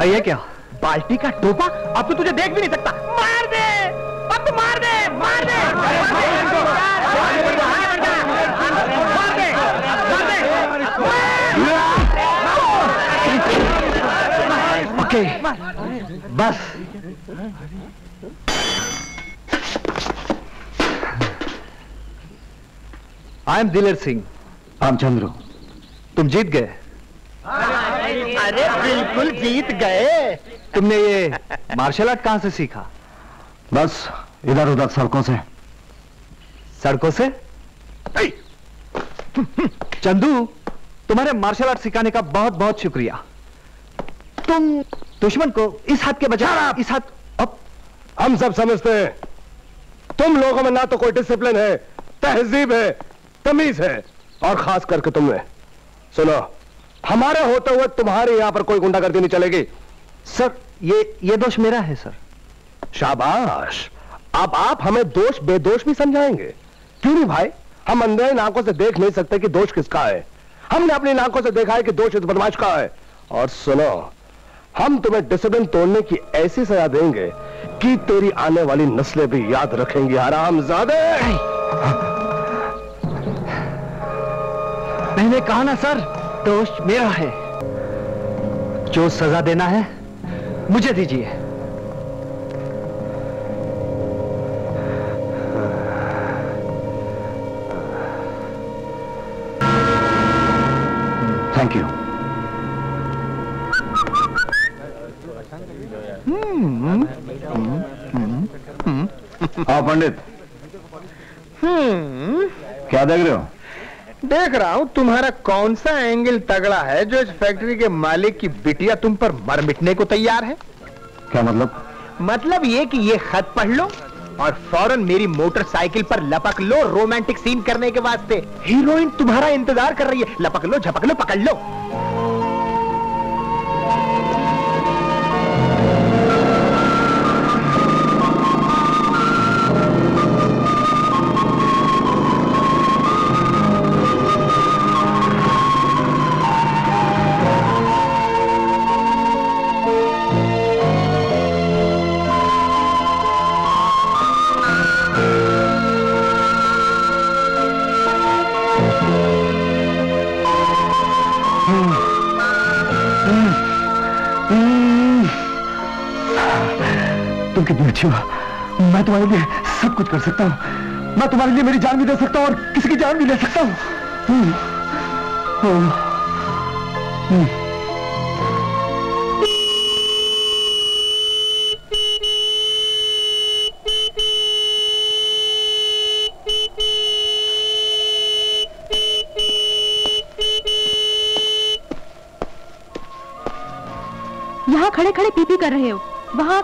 आइए क्या बाल्टी का टोपा अब तो तुझे देख भी नहीं सकता मार दे अब तो मार दे मार दे ओके बस आई एम दिलेर सिंह रामचंद्र तुम जीत गए। अरे बिल्कुल जीत गए। तुमने ये मार्शल आर्ट कहाँ से सीखा? बस इधर उधर सड़कों से। सड़कों से? चंदू तुम्हारे मार्शल आर्ट सिखाने का बहुत बहुत शुक्रिया। तुम दुश्मन को इस हाथ के बजाय इस हाथ हम सब समझते हैं। तुम लोगों में ना तो कोई डिसिप्लिन है तहजीब है तमीज है और खास करके तुम्हें सुनो हमारे होते हुए तुम्हारे यहाँ पर कोई गुंडागर्दी नहीं चलेगी। सर ये ये दोष मेरा है सर। शाबाश। अब आप हमें दोष बेदोष भी समझाएँगे। क्यों नहीं भाई? हम अंधे नाकों से देख नहीं सकते कि दोष किसका है। हमने अपनी नाकों से देखा है कि दोष इस बदमाश का है। और सुनो हम तुम्हें डिसिप्लिन तोड़ने की ऐसी सजा देंगे कि तेरी आने वाली नस्लें भी याद रखेंगी आराम ज़्यादा मैंने कहा ना, सर, दोष मेरा है। जो सजा देना है, मुझे दीजिए। हाँ पंडित। हम्म। क्या देख रहे हो? देख रहा हूँ तुम्हारा कौन सा एंगल तगड़ा है जो इस फैक्ट्री के मालिक की बिटिया तुम पर मर मिटने को तैयार है? क्या मतलब? मतलब ये कि ये खत पढ़ लो और फ़ौरन मेरी मोटरसाइकिल पर लपक लो रोमांटिक सीन करने के वास्ते। हीरोइन तुम्हारा इंतज़ार कर रही है। लपक लो झपक लो पकड़ लो। हो मैं तुम्हारे लिए सब कुछ कर सकता हूँ। मैं तुम्हारे लिए मेरी जान भी दे सकता हूँ और किसी की जान भी ले सकता हूँ।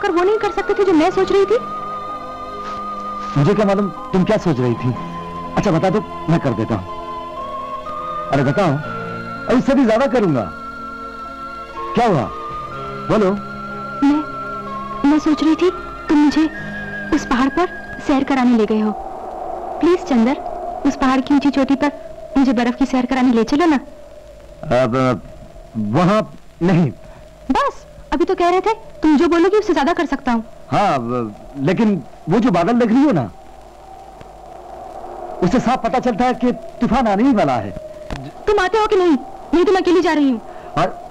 वहाँ आकर वो नहीं कर सकते थे जो मैं सोच रही थी? मुझे क्या मालूम तुम क्या सोच रही थी? अच्छा बता दो मैं कर देता हूँ। अरे बताओ अभी इससे भी ज़्यादा करूँगा। क्या हुआ? बोलो। मैं मैं सोच रही थी तुम मुझे उस पहाड़ पर सैर कराने ले गए हो। प्लीज़ चंदर उस पहाड़ की ऊँची चोटी पर मुझे बर्फ़ की सैर कराने ले चलो ना। अब वहाँ नहीं। बस अभी तो कह रहे थे तुम जो बोलोगे उससे ज़्यादा कर सकता हूँ। हाँ लेकिन वो जो बादल देख रही हो ना उससे साफ़ पता चलता है कि तूफ़ान आने ही वाला है। तुम आते हो कि नहीं? नहीं तो मैं अकेली जा रही हूँ। और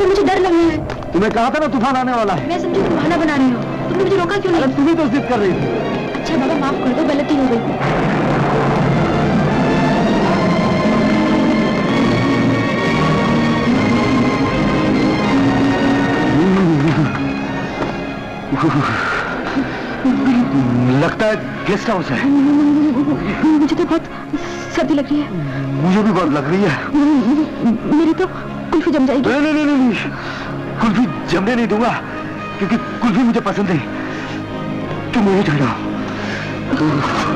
मुझे डर लग। रहा है तुम्हें कहा था ना तूफ़ान आने वाला है? मैं समझी तुम बहाना बना रही हो। तुमने मुझे रोका क्यों नहीं? तुम्हें तो जिद कर रही थी। अच्छा बाबा माफ़ कर दो गलती हो गई। लगता है गेस्ट हाउस है। मुझे तो बहुत सर्दी लग रही है। मुझे भी बहुत लग रही है। मेरी तो कुल्फी जम जाएगी। नहीं नहीं नहीं नहीं। कुल्फी जमने नहीं दूँगा क्योंकि कुल्फी मुझे पसंद नहीं। तुम वही ठहराओ Thank you.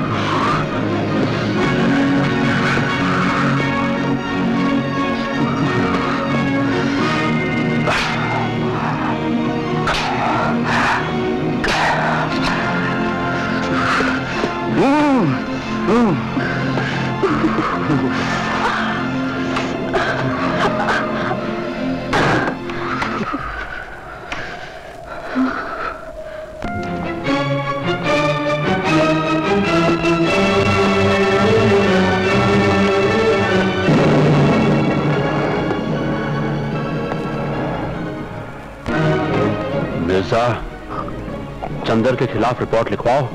चंदर के खिलाफ रिपोर्ट लिखवाओ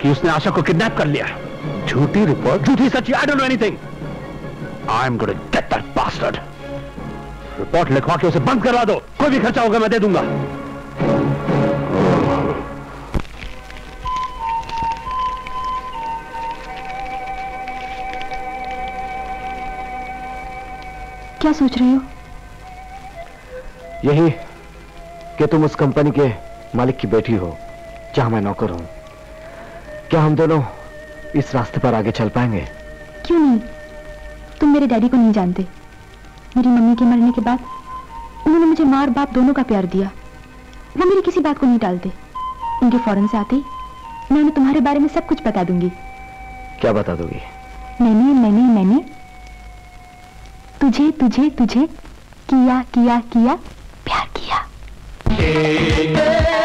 कि उसने आशा को किडनैप कर लिया झूठी रिपोर्ट? झूठी सच्ची I don't know anything I am going to get that bastard report लिखवा के उसे बंद करवा दो। कोई भी खर्चा होगा मैं दे दूँगा। क्या सोच रही हो? यही कि तुम उस कंपनी के मालिक की बेटी हो जहाँ मैं नौकर हूँ। क्या हम दोनों इस रास्ते पर आगे चल पाएँगे? क्यों नहीं? तुम मेरे डैडी को नहीं जानते। मेरी मम्मी के मरने के बाद उन्होंने मुझे माँ और बाप दोनों का प्यार दिया। वो मेरी किसी बात को नहीं डालते उनके फ़ौरन से आते ही मैं उन्हें तुम्हारे बारे में सब कुछ बता दूँगी। क्या बता दोगी? मैंने मैंने मैंने तुझे तुझे तुझे किया किया किया प्यार किया। मैंने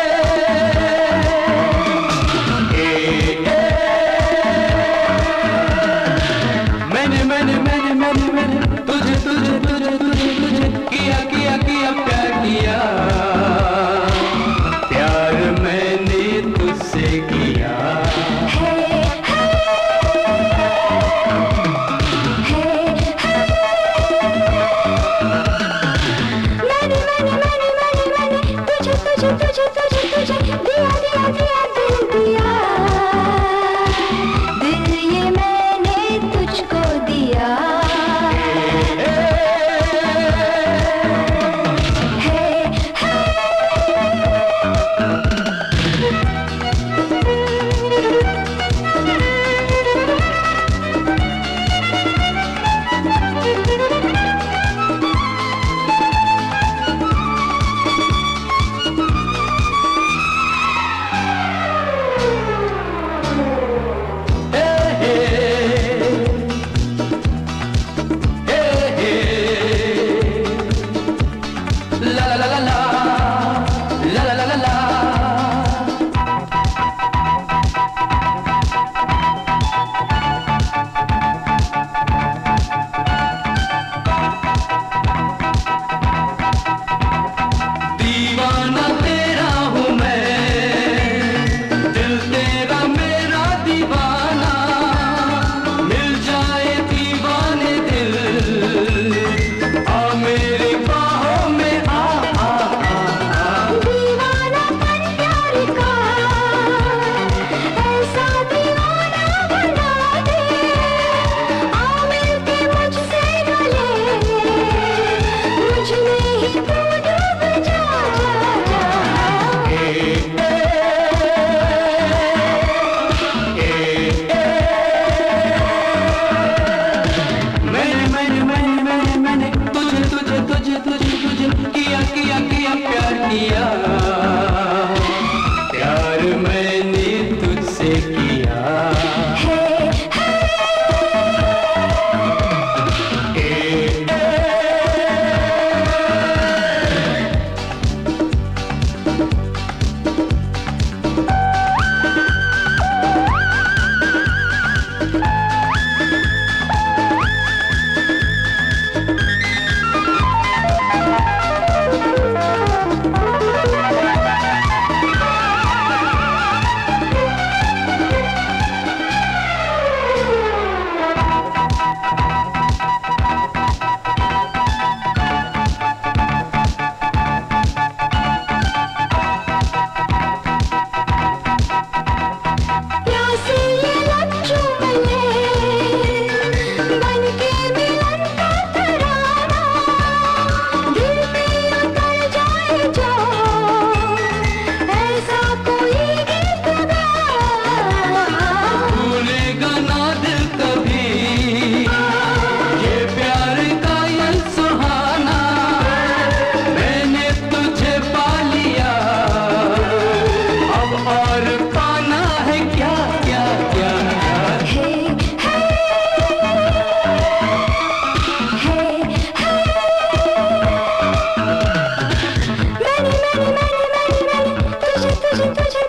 Música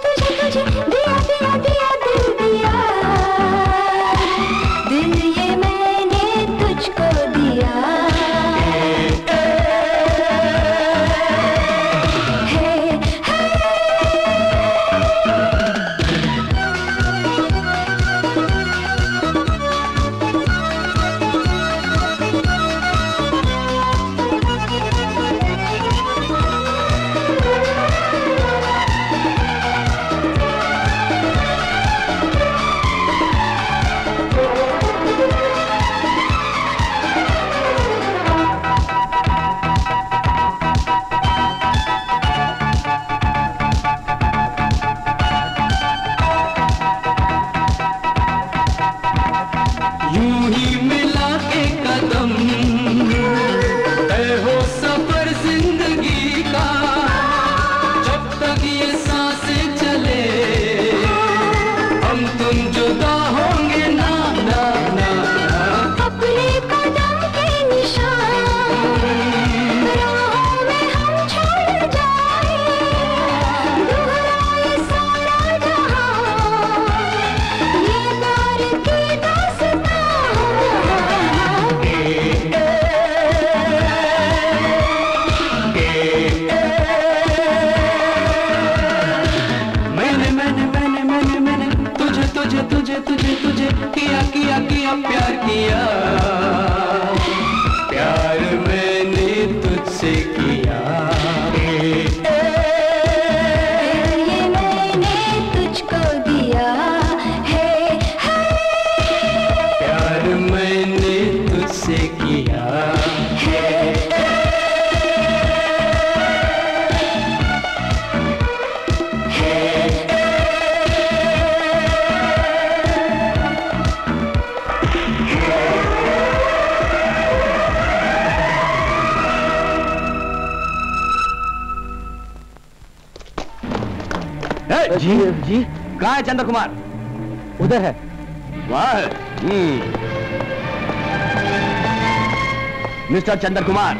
चंद्र कुमार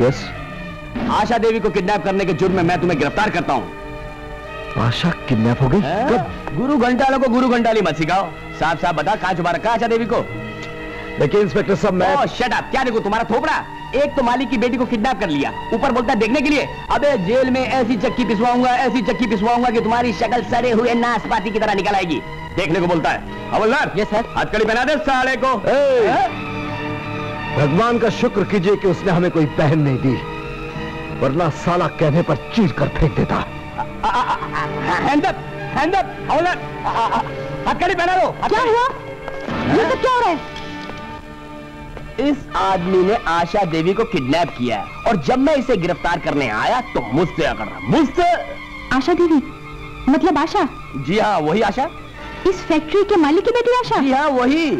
यस आशा देवी को किडनैप करने के जुर्म में मैं तुम्हें गिरफ़्तार करता हूँ। आशा किडनैप हो गई? कब गुरु घंटालों को गुरु घंटाली मत सिखाओ। साफ़ साफ़ बता कहाँ छुपा रखा आशा देवी को? देखिए इंस्पेक्टर साहब मैं शट अप क्या देखो तुम्हारा थोपड़ा? एक तो मालिक की बेटी को किडनैप कर लिया। ऊपर बोलता है देखने के लिए। अबे जेल में ऐसी चक्की पिसवाऊँगा ऐसी चक्की पिसवाऊँगा कि तुम्हारी शक्ल सड़े हुए नाशपाती की तरह निकल आएगी। देखने को बोलता है हवलदार ये सर हथकड़ी पहना दे साले को। भगवान का शुक्र कीजिए कि उसने हमें कोई बहन नहीं दी वरना साला कहने पर चीर कर फेंक देता। हथकड़ी पहना दो क्या हुआ? ये सब क्या हो रहा है? इस आदमी ने आशा देवी को किडनैप किया है और जब मैं इसे गिरफ़्तार करने आया तो मुझसे अकड़ रहा मुझसे। आशा देवी मतलब आशा? जी हाँ वही आशा। इस फैक्ट्री के मालिक की बेटी आशा? जी हाँ वही।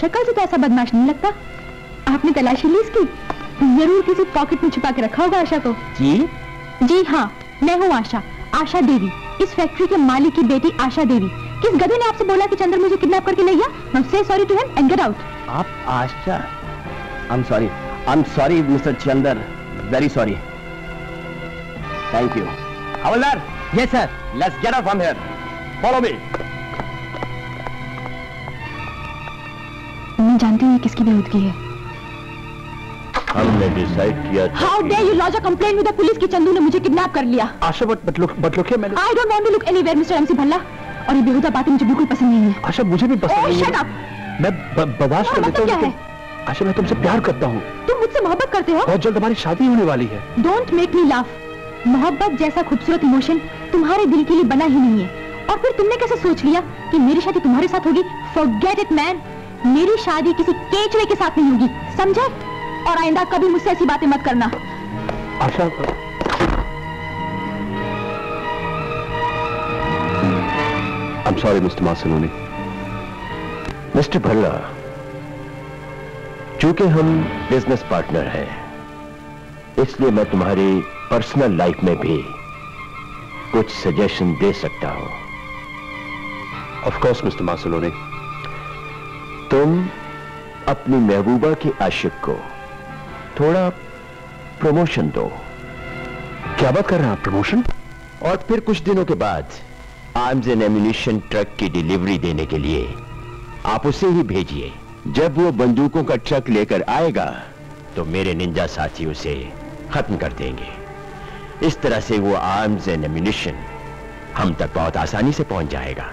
शक्ल से तो ऐसा बदमाश नहीं लगता। आपने तलाशी ली इसकी? ज़रूर किसी पॉकेट में छुपा के रखा होगा आशा को। जी? जी हाँ मैं हूँ आशा आशा देवी। इस फैक्ट्री के मालिक की बेटी आशा देवी। किस गधे ने आपसे बोला कि चंद्र मुझे किडनैप करके ले गया? Now say sorry to him and get out आप Asha I am sorry I am sorry mister Chandar very sorry thank you havildar yes sir let's get out from here follow me जानती हूँ ये किसकी बेहूदगी है। हमने decide किया how dare you lodge a complaint with the police कि चंदू ने मुझे किडनैप कर लिया। Asha but but look but look मैंने I don't want to look anywhere mister MC Bhalla और ये बेहुदा बातें मुझे बिल्कुल पसंद नहीं है। आशा मुझे भी पसंद ओह नहीं शट है अप मैं ब- बर्दाश्त कर लेता हूँ लेकिन है? आशा मैं तुमसे प्यार करता हूँ। तुम मुझसे मोहब्बत करते हो? बहुत जल्द हमारी शादी होने वाली है। डोंट मेक मी लाफ मोहब्बत जैसा खूबसूरत इमोशन तुम्हारे दिल के लिए बना ही नहीं है। और फिर तुमने कैसे सोच लिया कि मेरी शादी तुम्हारे साथ होगी? फॉरगेट इट मैन मेरी शादी किसी केचवे के साथ नहीं होगी, समझे? और आइंदा कभी मुझसे ऐसी बातें मत करना। Asha am sorry mister Masloni mister Bhalla चूँकि हम बिज़नेस पार्टनर हैं, इसलिए मैं तुम्हारी पर्सनल लाइफ में भी कुछ सजेशन दे सकता हूँ। ऑफ़ कोर्स मिस्टर मासलोनी तुम अपनी महबूबा के आशिक को थोड़ा प्रमोशन दो। क्या बात कर रहे हैं आप प्रमोशन और फिर कुछ दिनों के बाद आर्म्स एंड एम्यूनिशन ट्रक की डिलीवरी देने के लिए आप उसे ही भेजिए। जब वो बंदूकों का ट्रक लेकर आएगा तो मेरे निंजा साथी उसे खत्म कर देंगे। इस तरह से वो आर्म्स एंड एम्यूनिशन हम तक बहुत आसानी से पहुँच जाएगा।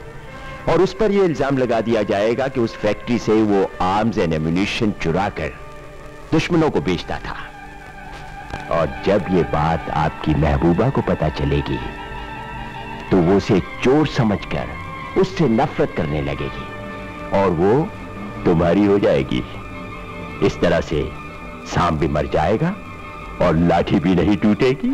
और उस पर यह इल्ज़ाम लगा दिया जाएगा कि उस फैक्ट्री से वो आर्म्स एंड एम्यूनिशन चुरा कर दुश्मनों को बेचता था। और जब ये बात आपकी महबूबा को पता चलेगी तो वो उसे चोर समझकर उससे नफरत करने लगेगी और वो तुम्हारी हो जाएगी। इस तरह से सांप भी मर जाएगा और लाठी भी नहीं टूटेगी।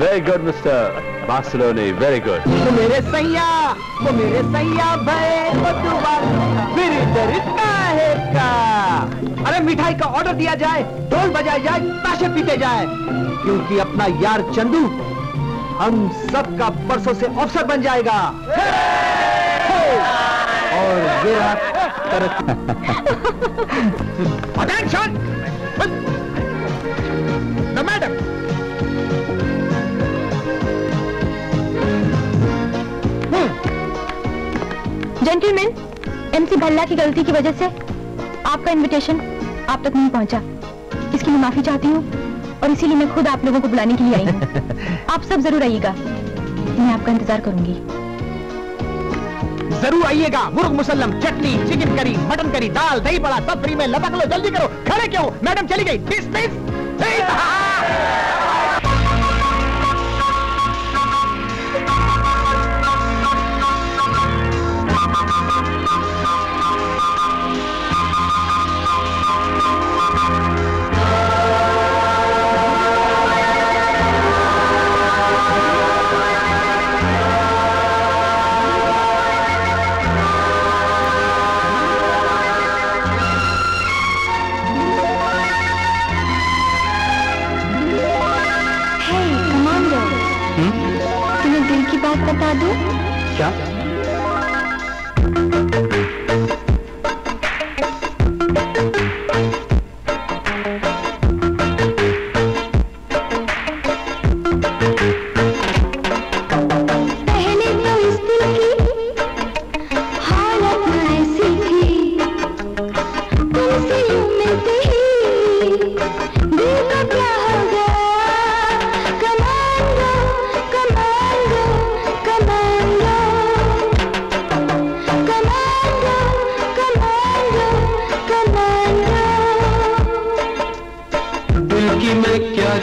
Very good mister Barsiloni very good वो मेरे सैया वो मेरे सैया भय वो दुआ फिर इधर काहे का? अरे मिठाई का ऑर्डर दिया जाए ढोल बजाए जाए ताशे पीते जाए। क्योंकि अपना यार चंदू हम सबका परसों से अफसर बन जाएगा। और ये attention the madam gentleman MC Bhalla की गलती की वजह से आपका इनविटेशन आप तक नहीं पहुँचा। इसकी मैं माफ़ी चाहती हूँ और इसीलिए मैं खुद आप लोगों को बुलाने के लिए आई हूँ। आप सब ज़रूर आइएगा। मैं आपका इंतज़ार करूँगी। ज़रूर आइएगा। मुर्ग मुसलम चटनी चिकन करी मटन करी दाल, दही बड़ा, सब फ्री में। लपक लो जल्दी करो। खड़े क्यों? मैडम चली गई। पिस पिस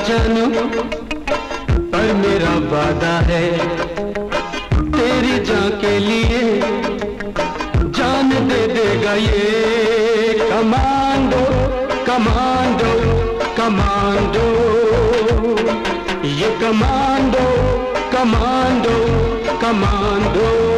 जानू पर मेरा वादा है तेरी जान के लिए। जान दे देगा ये। Commando commando commando. ये कमांडो कमांडो कमांडो।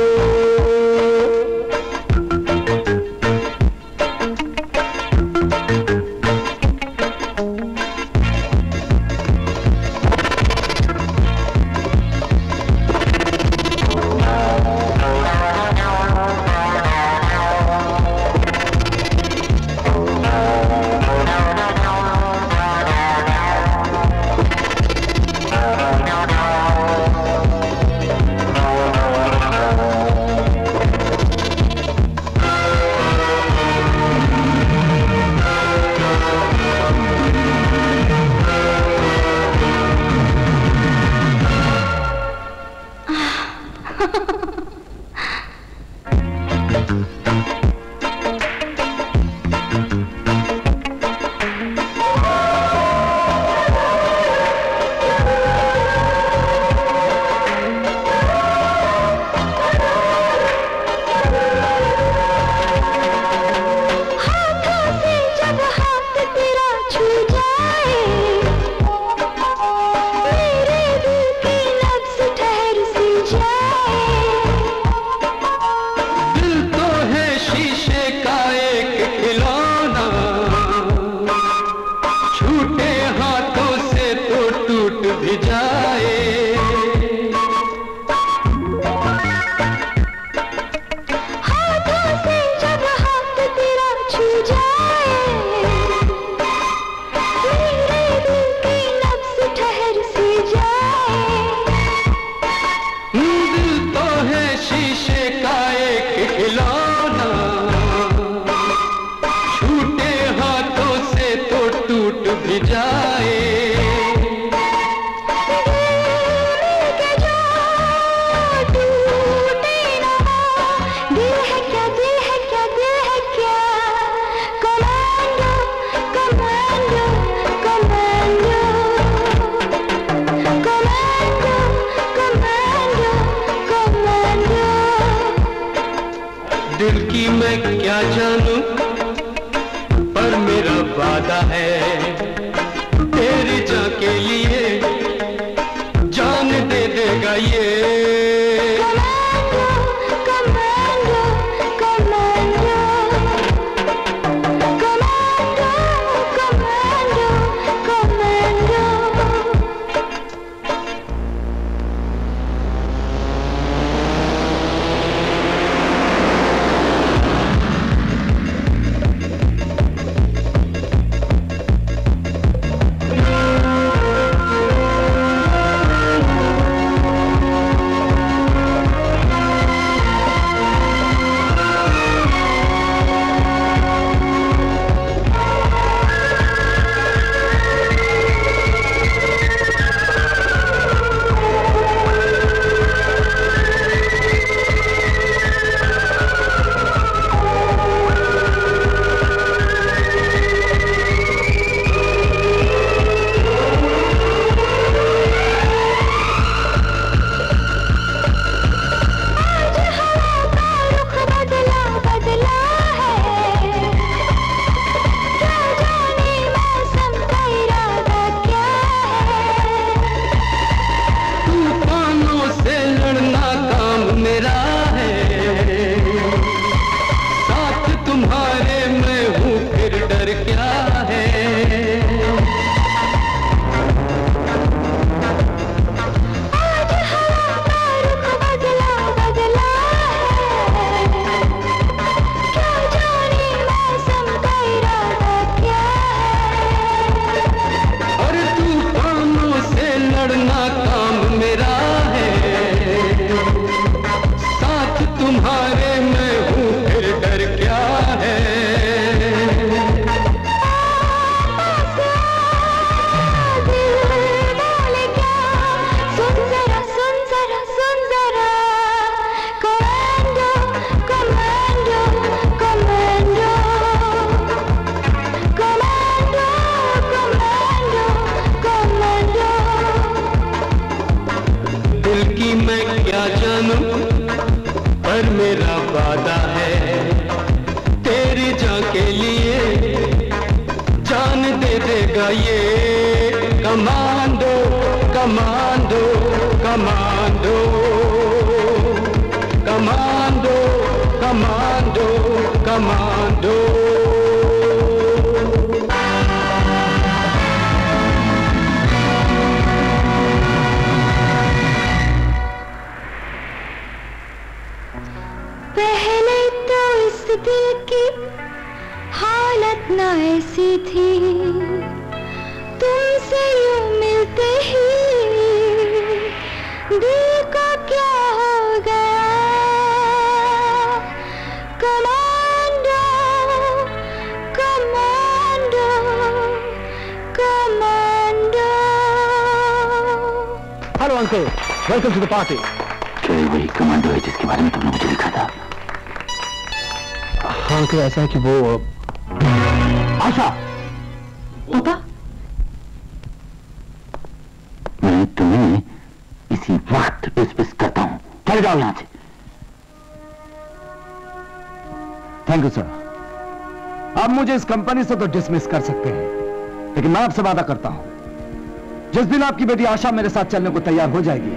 मुझे इस कंपनी से तो डिसमिस कर सकते हैं। लेकिन मैं आपसे वादा करता हूँ जिस दिन आपकी बेटी आशा मेरे साथ चलने को तैयार हो जाएगी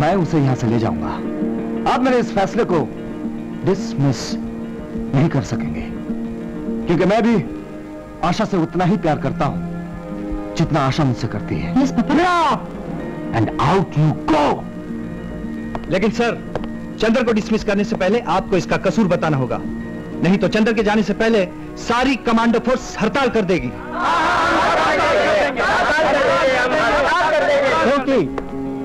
मैं उसे यहाँ से ले जाऊँगा। आप मेरे इस फैसले को डिसमिस नहीं कर सकेंगे क्योंकि मैं भी आशा से उतना ही प्यार करता हूँ जितना आशा मुझसे करती है। एंड आउट यू गो लेकिन सर चंद्र को डिसमिस करने से पहले आपको इसका कसूर बताना होगा। नहीं तो चंद्र के जाने से पहले सारी कमांडो फोर्स हड़ताल कर देगी। क्योंकि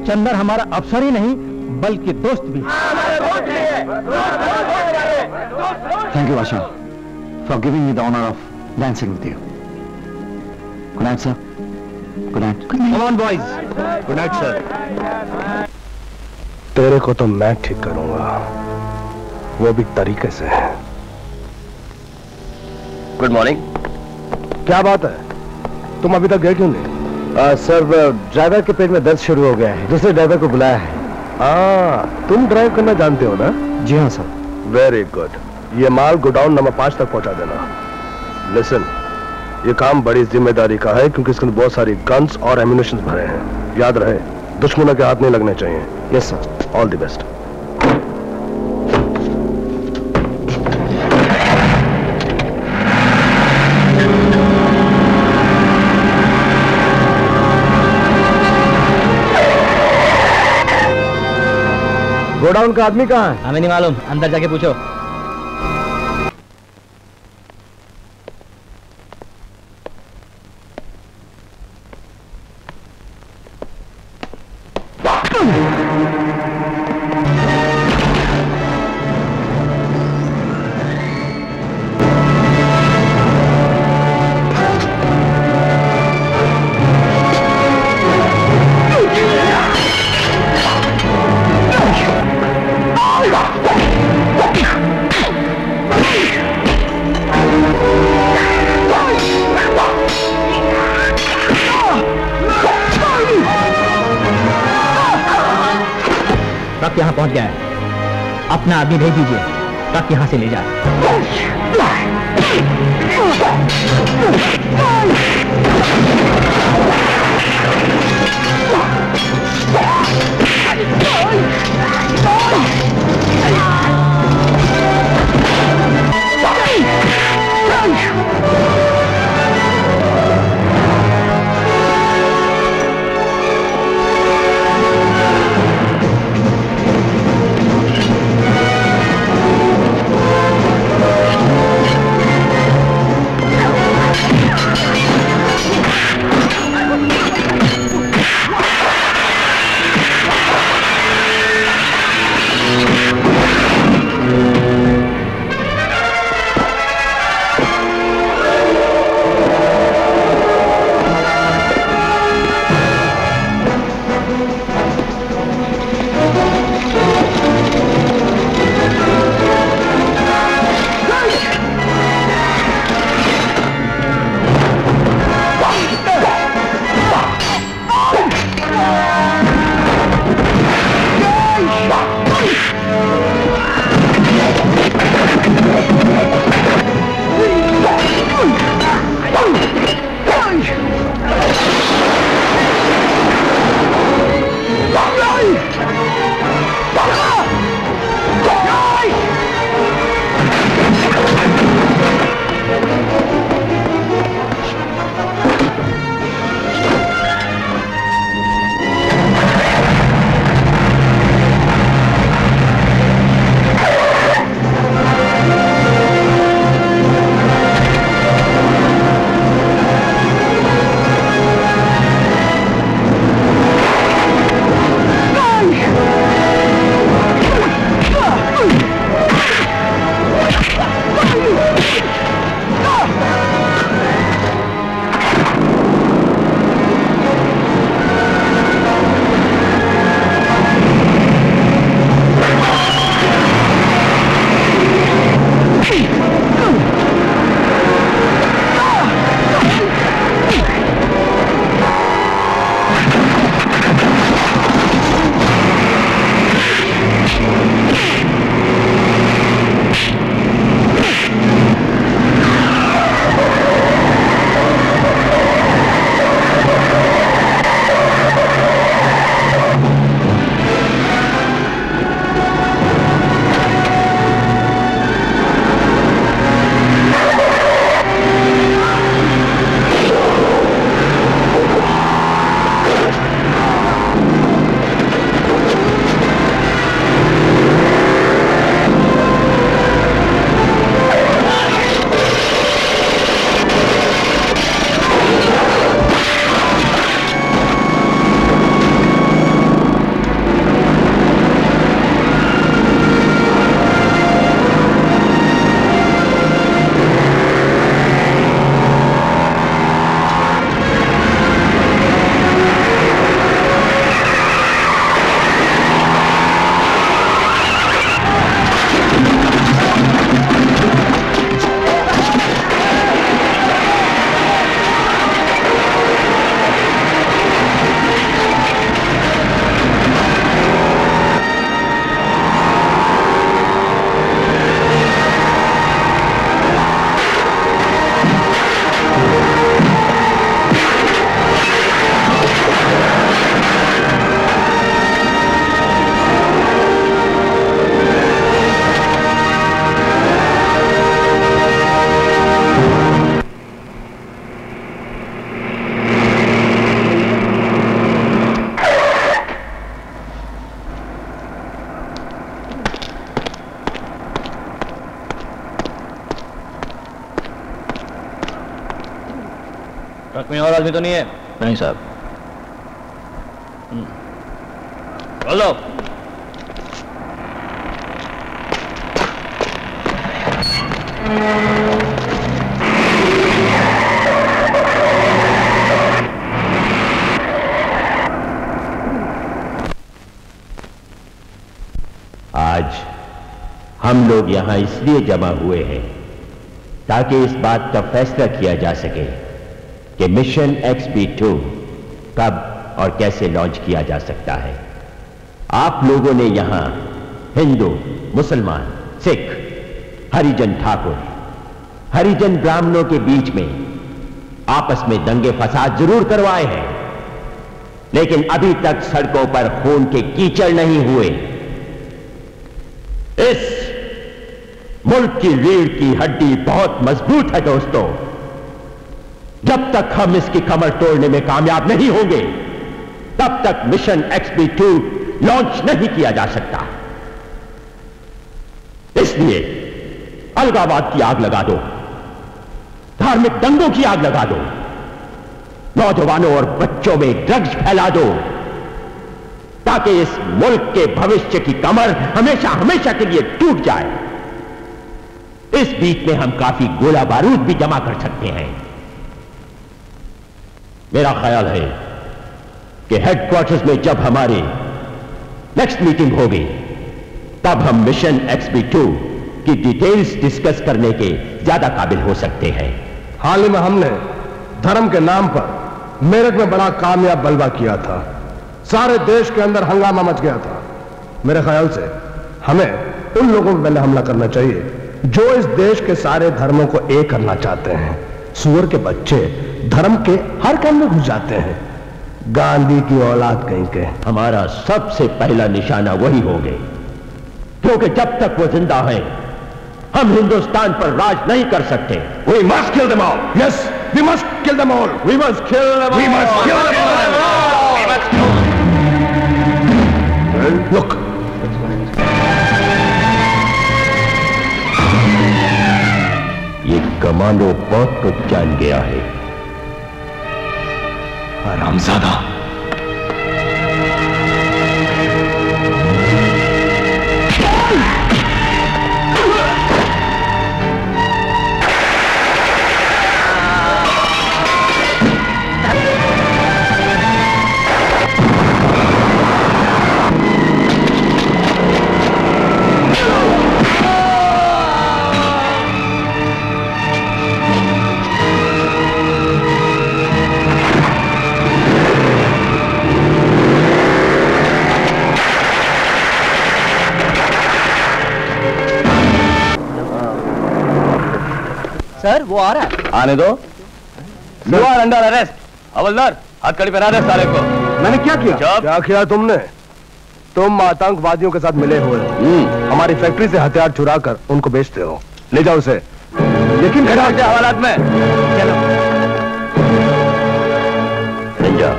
चंदर हमारा अफसर ही नहीं बल्कि दोस्त भी। Thank you Asha for giving me the honour of dancing with you good night sir good night come on boys good night sir तेरे को तो मैं ठीक करूँगा। वो भी तरीके से गुड मॉर्निंग क्या बात है? तुम अभी तक गए क्यों नहीं? सर ड्राइवर के पेट में दर्द शुरू हो गया है। दूसरे ड्राइवर को बुलाया है। हाँ तुम ड्राइव करना जानते हो ना? जी हाँ सर। वेरी गुड ये माल गोडाउन नंबर पाँच तक पहुँचा देना। लिसन ये काम बड़ी ज़िम्मेदारी का है क्योंकि इसके अंदर बहुत सारी गन्स और एम्यूनेशन भरे हैं। याद रहे दुश्मनों के हाथ नहीं लगने चाहिए। Yes sir all the best godown का आदमी कहाँ है? हमें नहीं मालूम। अंदर जाके पूछो। भेज आदमी तो नहीं है? नहीं साहब। बोलो आज हम लोग यहाँ इसलिए जमा हुए हैं ताकि इस बात का फैसला किया जा सके। मिशन एक्सपी टू कब और कैसे लॉन्च किया जा सकता है? आप लोगों ने यहाँ हिंदू, मुसलमान, सिख, हरिजन ठाकुर, हरिजन ब्राह्मणों के बीच में आपस में दंगे फसाद ज़रूर करवाए हैं। लेकिन अभी तक सड़कों पर खून के कीचड़ नहीं हुए। इस मुल्क की रीढ़ की हड्डी बहुत मज़बूत है, दोस्तों। तक हम इसकी कमर तोड़ने में कामयाब नहीं होंगे, तब तक मिशन एक्सपी टू लॉन्च नहीं किया जा सकता। इसलिए अलगावाद की आग लगा दो, धार्मिक दंगों की आग लगा दो, नौजवानों और बच्चों में ड्रग्स फैला दो, ताकि इस मुल्क के भविष्य की कमर हमेशा हमेशा के लिए टूट जाए। इस बीच में हम काफ़ी गोला बारूद भी जमा कर सकते हैं। मेरा ख्याल है कि हेडक्वार्टर्स में जब हमारी नेक्स्ट मीटिंग होगी, तब हम मिशन एक्सपी टू की डिटेल्स डिस्कस करने के ज़्यादा काबिल हो सकते हैं। हाल ही में हमने धर्म के नाम पर मेरठ में बड़ा कामयाब बलवा किया था। सारे देश के अंदर हंगामा मच गया था। मेरे ख्याल से हमें उन लोगों पर पहले हमला करना चाहिए, जो इस देश के सारे धर्मों को एक करना चाहते हैं। सुअर के बच्चे धर्म के हर काम में घुस जाते हैं गांधी की औलाद कहीं के हमारा सबसे पहला निशाना वही होंगे क्योंकि जब तक वो ज़िंदा हैं हम हिंदुस्तान पर राज नहीं कर सकते them all. Yes, we must kill them all. We must kill them We all. must kill them all. ये कमांडो बहुत कुछ जान गया है रामजादा। सर वो आ रहा है। आने दो। यू आर अंडर अरेस्ट हवलदार हथकड़ी पहना दे साले को। मैंने क्या किया? जब? क्या किया तुमने? तुम आतंकवादियों के साथ मिले हुए हो। हमारी फैक्ट्री से हथियार चुरा कर उनको बेचते हो। ले जाओ उसे। लेकिन हवालात में। संजय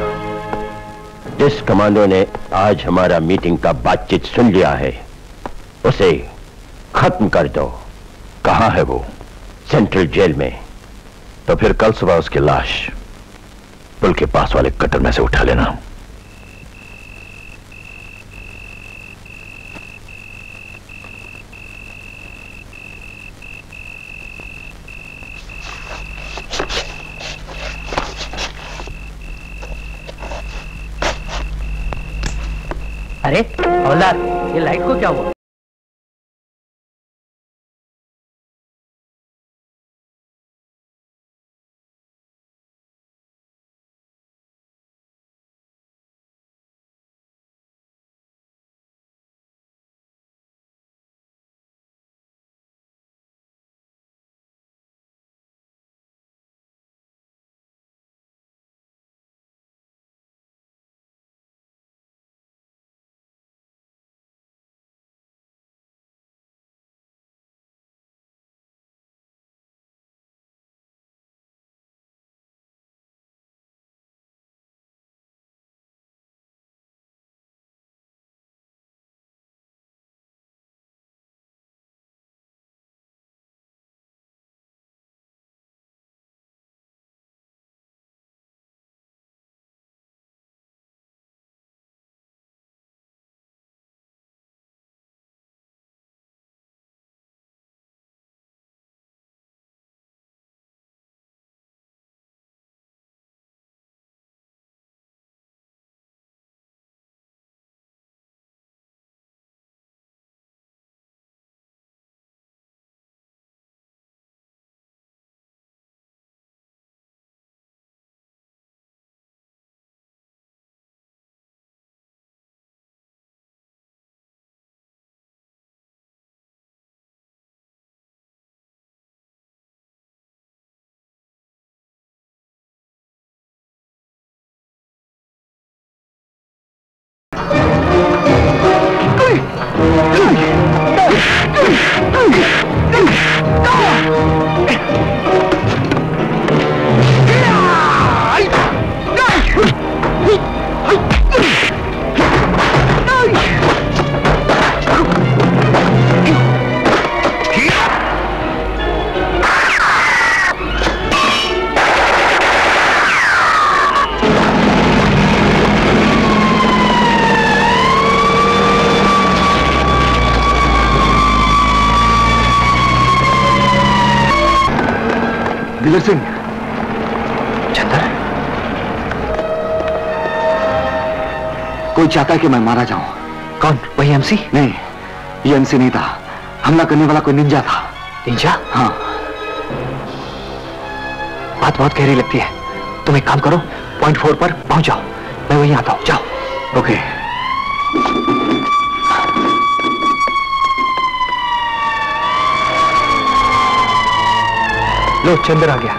जिस कमांडो ने आज हमारा मीटिंग का बातचीत सुन लिया है उसे खत्म कर दो। कहाँ है वो? सेंट्रल जेल में। तो फिर कल सुबह उसकी लाश पुल के पास वाले कटर में से उठा लेना। सिंह चंदर। कोई चाहता है कि मैं मारा जाऊँ? कौन? वही एमसी नहीं ये एमसी नहीं था। हमला करने वाला कोई निंजा था। निंजा? हाँ। बात बहुत गहरी लगती है। तुम एक काम करो पॉइंट फोर पर पहुँच जाओ। मैं वहीं आता हूँ। जाओ। ओके लो चंदर आ गया।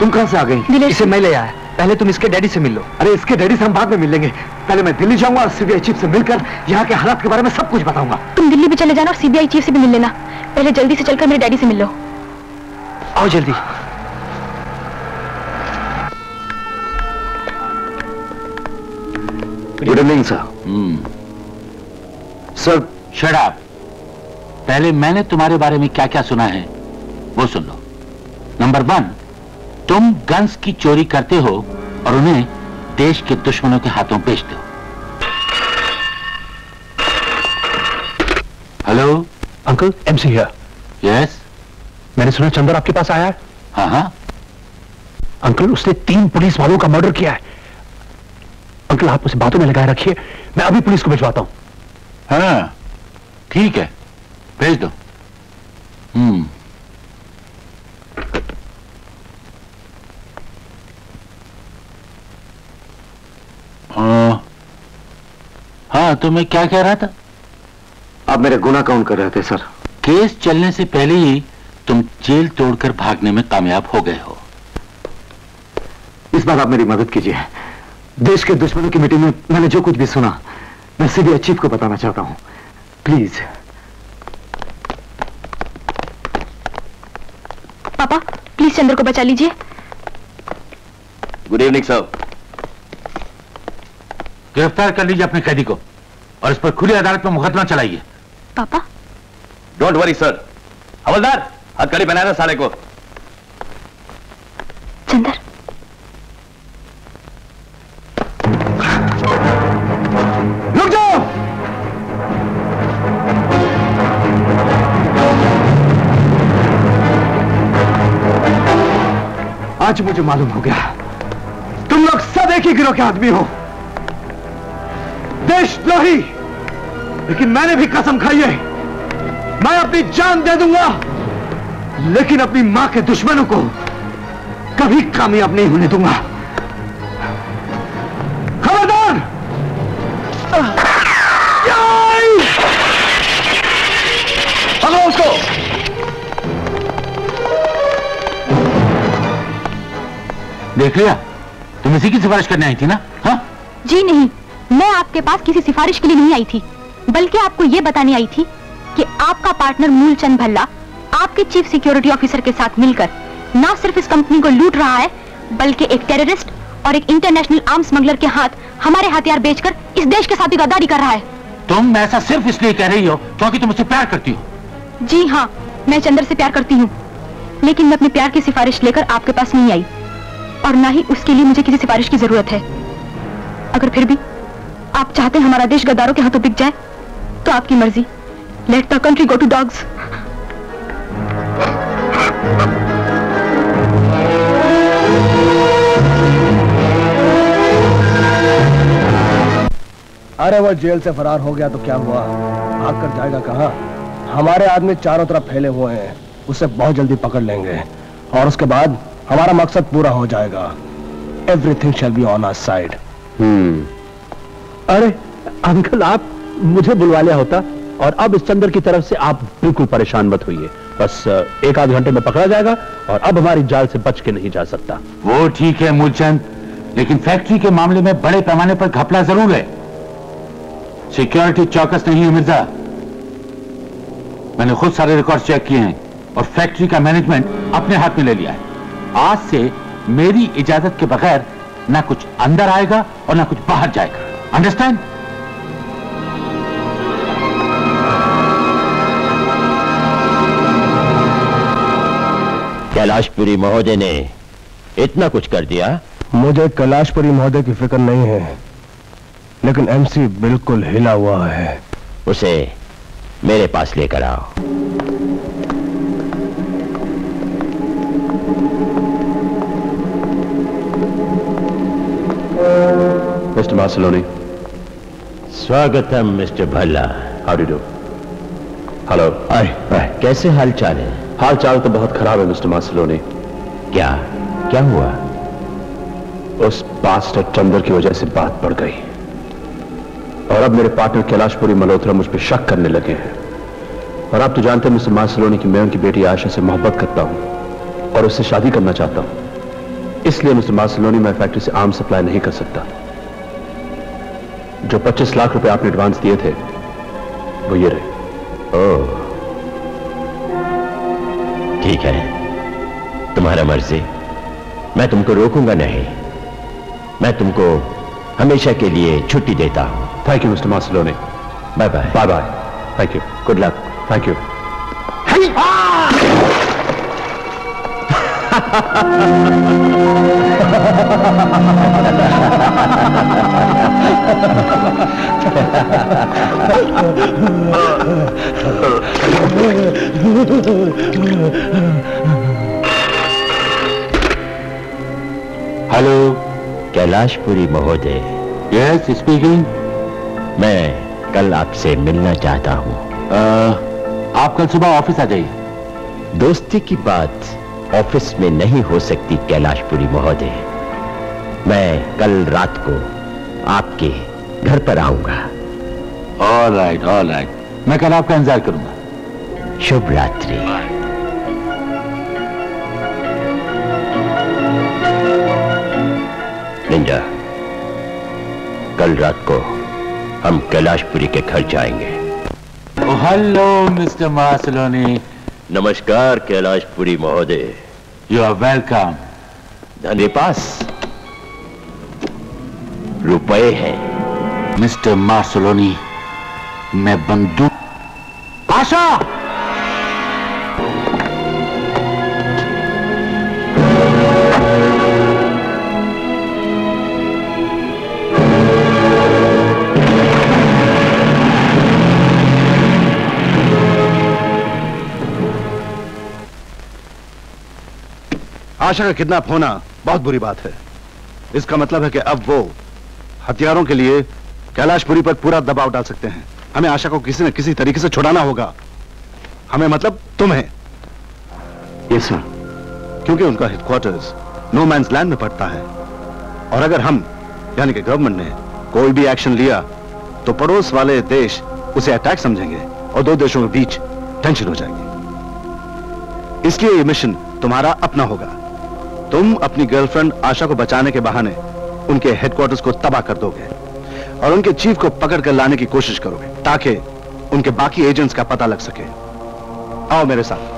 तुम कहाँ से आ गई? इसे मैं ले आया। पहले तुम इसके डैडी से मिल लो। अरे इसके डैडी से हम बाद में मिलेंगे। पहले मैं दिल्ली जाऊँगा और सीबीआई चीफ से मिलकर यहाँ के हालात के बारे में सब कुछ बताऊँगा। तुम दिल्ली भी चले जाना और सीबीआई चीफ से भी मिल लेना। पहले जल्दी से चलकर मेरे डैडी से मिल लो। आओ जल्दी। गुड इवनिंग सर सर शराब पहले मैंने तुम्हारे बारे में क्या क्या सुना है? वो सुन लो। नंबर वन तुम गन्स की चोरी करते हो और उन्हें देश के दुश्मनों के हाथों बेचते हो। Hello uncle MC here yes मैंने सुना चंदर आपके पास आया है। हाँ हाँ। अंकल उसने तीन पुलिस वालों का मर्डर किया है। अंकल आप उसे बातों में लगाए रखिए। मैं अभी पुलिस को भिजवाता हूँ। हाँ ठीक है। भेज दो। हम्म हाँ हाँ तो मैं क्या कह रहा था? आप मेरे गुना काउंट कर रहे थे सर? केस चलने से पहले ही तुम जेल तोड़कर भागने में कामयाब हो गए हो। इस बार आप मेरी मदद कीजिए। देश के दुश्मनों की मीटिंग में मैंने जो कुछ भी सुना मैं सीबीआई चीफ को बताना चाहता हूँ। प्लीज़। पापा प्लीज़ चंद्र को बचा लीजिए। Good evening sir. गिरफ़्तार कर लीजिए अपने कैदी को। और इस पर खुली अदालत में मुकदमा चलाइए। पापा? डोंट वरी सर हवलदार हथकड़ी पहनाना साले को। चंदर। आज मुझे मालूम हो गया तुम लोग सब एक ही गिरोह के आदमी हो। देशद्रोही लेकिन मैंने भी कसम खाई है। मैं अपनी जान दे दूँगा, लेकिन अपनी माँ के दुश्मनों को कभी कामयाब नहीं होने दूँगा। खबरदार! पकड़ो उसको! देख लिया, तुम इसी की सिफारिश करने आई थी ना? हाँ? जी नहीं, मैं आपके पास किसी सिफारिश के लिए नहीं आई थी। बल्कि आपको ये बताने आई थी कि आपका पार्टनर मूलचंद भल्ला आपके चीफ सिक्योरिटी ऑफिसर के साथ मिलकर ना सिर्फ़ इस कंपनी को लूट रहा है बल्कि एक टेररिस्ट और एक इंटरनेशनल आर्म स्मगलर के हाथ हमारे हथियार बेचकर इस देश के साथ गद्दारी कर रहा है। तुम ऐसा सिर्फ़ इसलिए कह रही हो क्योंकि तुम उससे प्यार करती हो। जी हाँ मैं चंद्र से प्यार करती हूँ लेकिन मैं अपने प्यार की सिफारिश लेकर आपके पास नहीं आई और ना ही उसके लिए मुझे किसी सिफारिश की ज़रूरत है। अगर फिर भी आप चाहते हैं हमारा देश गद्दारों के हाथों बिक जाए तो आपकी मर्ज़ी। Let the country go to dogs अरे वो जेल से फरार हो गया तो क्या हुआ? भाग कर जाएगा कहा? हमारे आदमी चारों तरफ़ फैले हुए हैं। उसे बहुत जल्दी पकड़ लेंगे। और उसके बाद हमारा मकसद पूरा हो जाएगा। Everything shall be on our side अरे अंकल आप मुझे बुलवा लिया होता और अब इस चंद्र की तरफ़ से आप बिल्कुल परेशान मत होइए। बस एक आध घंटे में पकड़ा जाएगा और अब हमारी जाल से बच के नहीं जा सकता। वो ठीक है मूलचंद, लेकिन फैक्ट्री के मामले में बड़े पैमाने पर घपला ज़रूर है। सिक्योरिटी चौकस नहीं है मिर्ज़ा। मैंने खुद सारे रिकॉर्ड चेक किए हैं और फैक्ट्री का मैनेजमेंट अपने हाथ में ले लिया है। आज से मेरी इजाज़त के बगैर ना कुछ अंदर आएगा और ना कुछ बाहर जाएगा। अंडरस्टैंड? कैलाशपुरी महोदय ने इतना कुछ कर दिया? मुझे कैलाशपुरी महोदय की फ़िक्र नहीं है लेकिन एमसी बिल्कुल हिला हुआ है। उसे मेरे पास लेकर आओ। Mister Marsloni. Hi mister Bhalla. How do do hello I कैसे हाल चाल है? हाल चाल तो बहुत खराब है मिस्टर मार्सलोनी। क्या? क्या हुआ? उस बास्टर चंदर की वजह से बात बढ़ गई। और अब मेरे पार्टनर कैलाशपुरी मल्होत्रा मुझ पर शक करने लगे हैं। और आप तो जानते हैं मिस्टर मार्सलोनी की मैं उनकी बेटी आयशा से मोहब्बत करता हूँ और उससे शादी करना चाहता हूँ। इसलिए मिस्टर मार्सलोनी मैं फैक्ट्री से आम सप्लाई नहीं कर सकता। जो 25 लाख रुपए आपने एडवांस दिए थे वो ये रहे। ओह। ठीक है। तुम्हारा मर्ज़ी। मैं तुमको रोकूँगा नहीं। मैं तुमको हमेशा के लिए छुट्टी देता हूँ। Thank you mister Marsloni bye bye bye bye thank you good luck thank you hello Kailashpuri महोदय। यस स्पीकिंग मैं कल आपसे मिलना चाहता हूँ। आप कल सुबह ऑफ़िस आ जाइए। दोस्ती की बात ऑफ़िस में नहीं हो सकती कैलाशपुरी महोदय। मैं कल रात को आपके घर पर आऊँगा। ऑल राइट ऑल राइट मैं कल आपका इंतज़ार करूँगा। शुभ रात्रि। निंजा कल रात को हम कैलाशपुरी के घर जाएँगे। हेलो मिस्टर मार्सलोनी नमस्कार कैलाशपुरी महोदय। यू आर वेलकम धनी पास रुपए है। मिस्टर मार्सलोनी, मैं बंदूक आशा आशा का किडनैप होना बहुत बुरी बात है। इसका मतलब है कि अब वो हथियारों के लिए कैलाशपुरी पर पूरा दबाव डाल सकते हैं। हमें आशा को किसी न किसी तरीके से छुड़ाना होगा। हमें मतलब तुम्हें यस सर क्योंकि उनका हेडक्वार्टर्स नो मैंस लैंड में पड़ता है। और अगर हम यानी कि गवर्नमेंट ने कोई भी एक्शन लिया तो पड़ोस वाले देश उसे अटैक समझेंगे और दो देशों के बीच टेंशन हो जाएगी। इसलिए ये मिशन तुम्हारा अपना होगा। तुम अपनी गर्लफ्रेंड आशा को बचाने के बहाने उनके हेडक्वार्टर्स को तबाह कर दोगे और उनके चीफ को पकड़ कर लाने की कोशिश करोगे ताकि उनके बाकी एजेंट्स का पता लग सके। आओ मेरे साथ।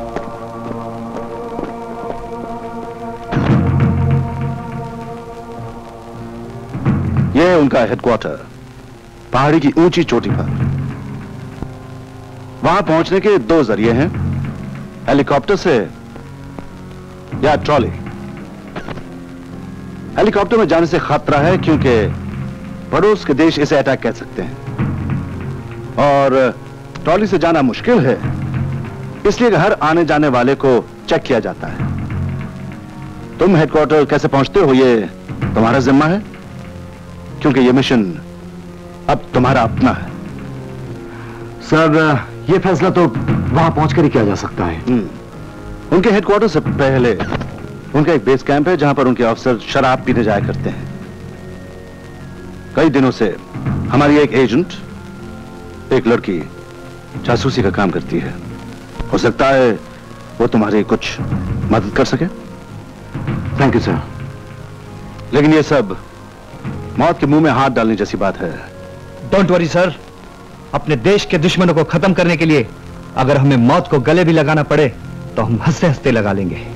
यह उनका हेडक्वार्टर पहाड़ी की ऊँची चोटी पर। वहाँ पहुँचने के दो ज़रिए हैं, हेलीकॉप्टर से या ट्रॉली। हेलीकॉप्टर में जाने से खतरा है क्योंकि पड़ोस के देश इसे अटैक कर सकते हैं। और ट्रॉली से जाना मुश्किल है इसलिए हर आने जाने वाले को चेक किया जाता है। तुम हेडक्वार्टर कैसे पहुँचते हो ये तुम्हारा जिम्मा है? क्योंकि ये मिशन अब तुम्हारा अपना है। सर ये फैसला तो वहाँ पहुंचकर ही किया जा सकता है। उनके हेडक्वार्टर से पहले उनका एक बेस कैंप है जहाँ पर उनके अफसर शराब पीने जाया करते हैं। कई दिनों से हमारी एक एजेंट एक लड़की जासूसी का काम करती है। हो सकता है वो तुम्हारी कुछ मदद कर सके। थैंक यू सर लेकिन ये सब मौत के मुँह में हाथ डालने जैसी बात है। डोंट वरी सर अपने देश के दुश्मनों को खत्म करने के लिए अगर हमें मौत को गले भी लगाना पड़े तो हम हँसते हँसते लगा लेंगे।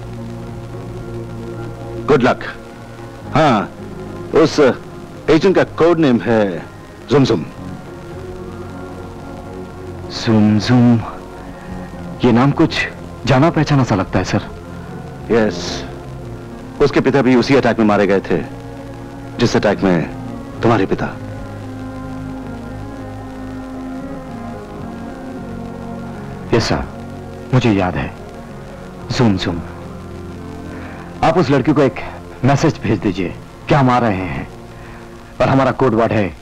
गुड लक हाँ उस एजेंट का कोड नेम है जुमजुम जुम जुम ये नाम कुछ जाना पहचाना सा लगता है सर। यस उसके पिता भी उसी अटैक में मारे गए थे जिस अटैक में तुम्हारे पिता। यस सर मुझे याद है। जुम जुम आप उस लड़की को एक मैसेज भेज दीजिए, क्या हम आ रहे हैं? और हमारा कोड वर्ड है,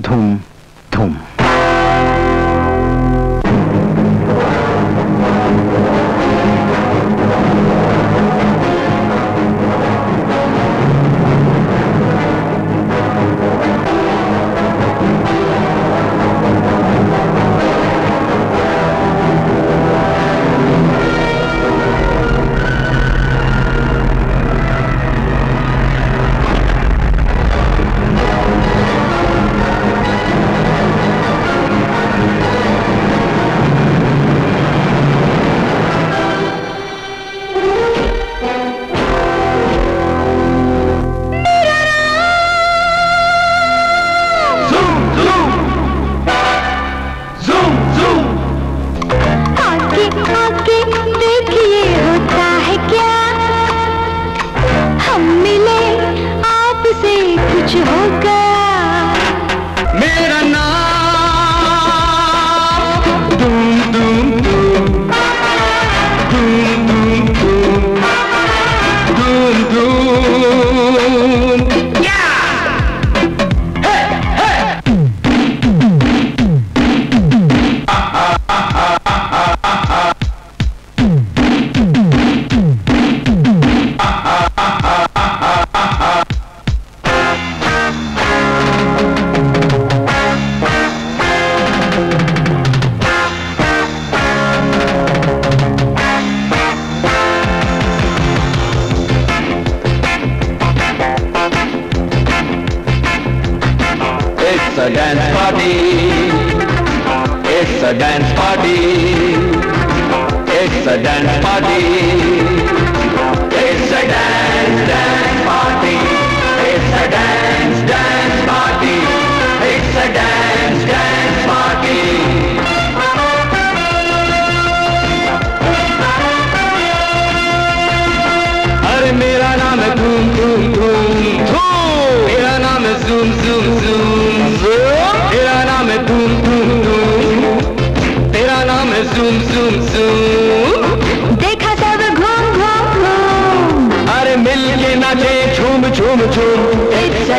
धूम धूम।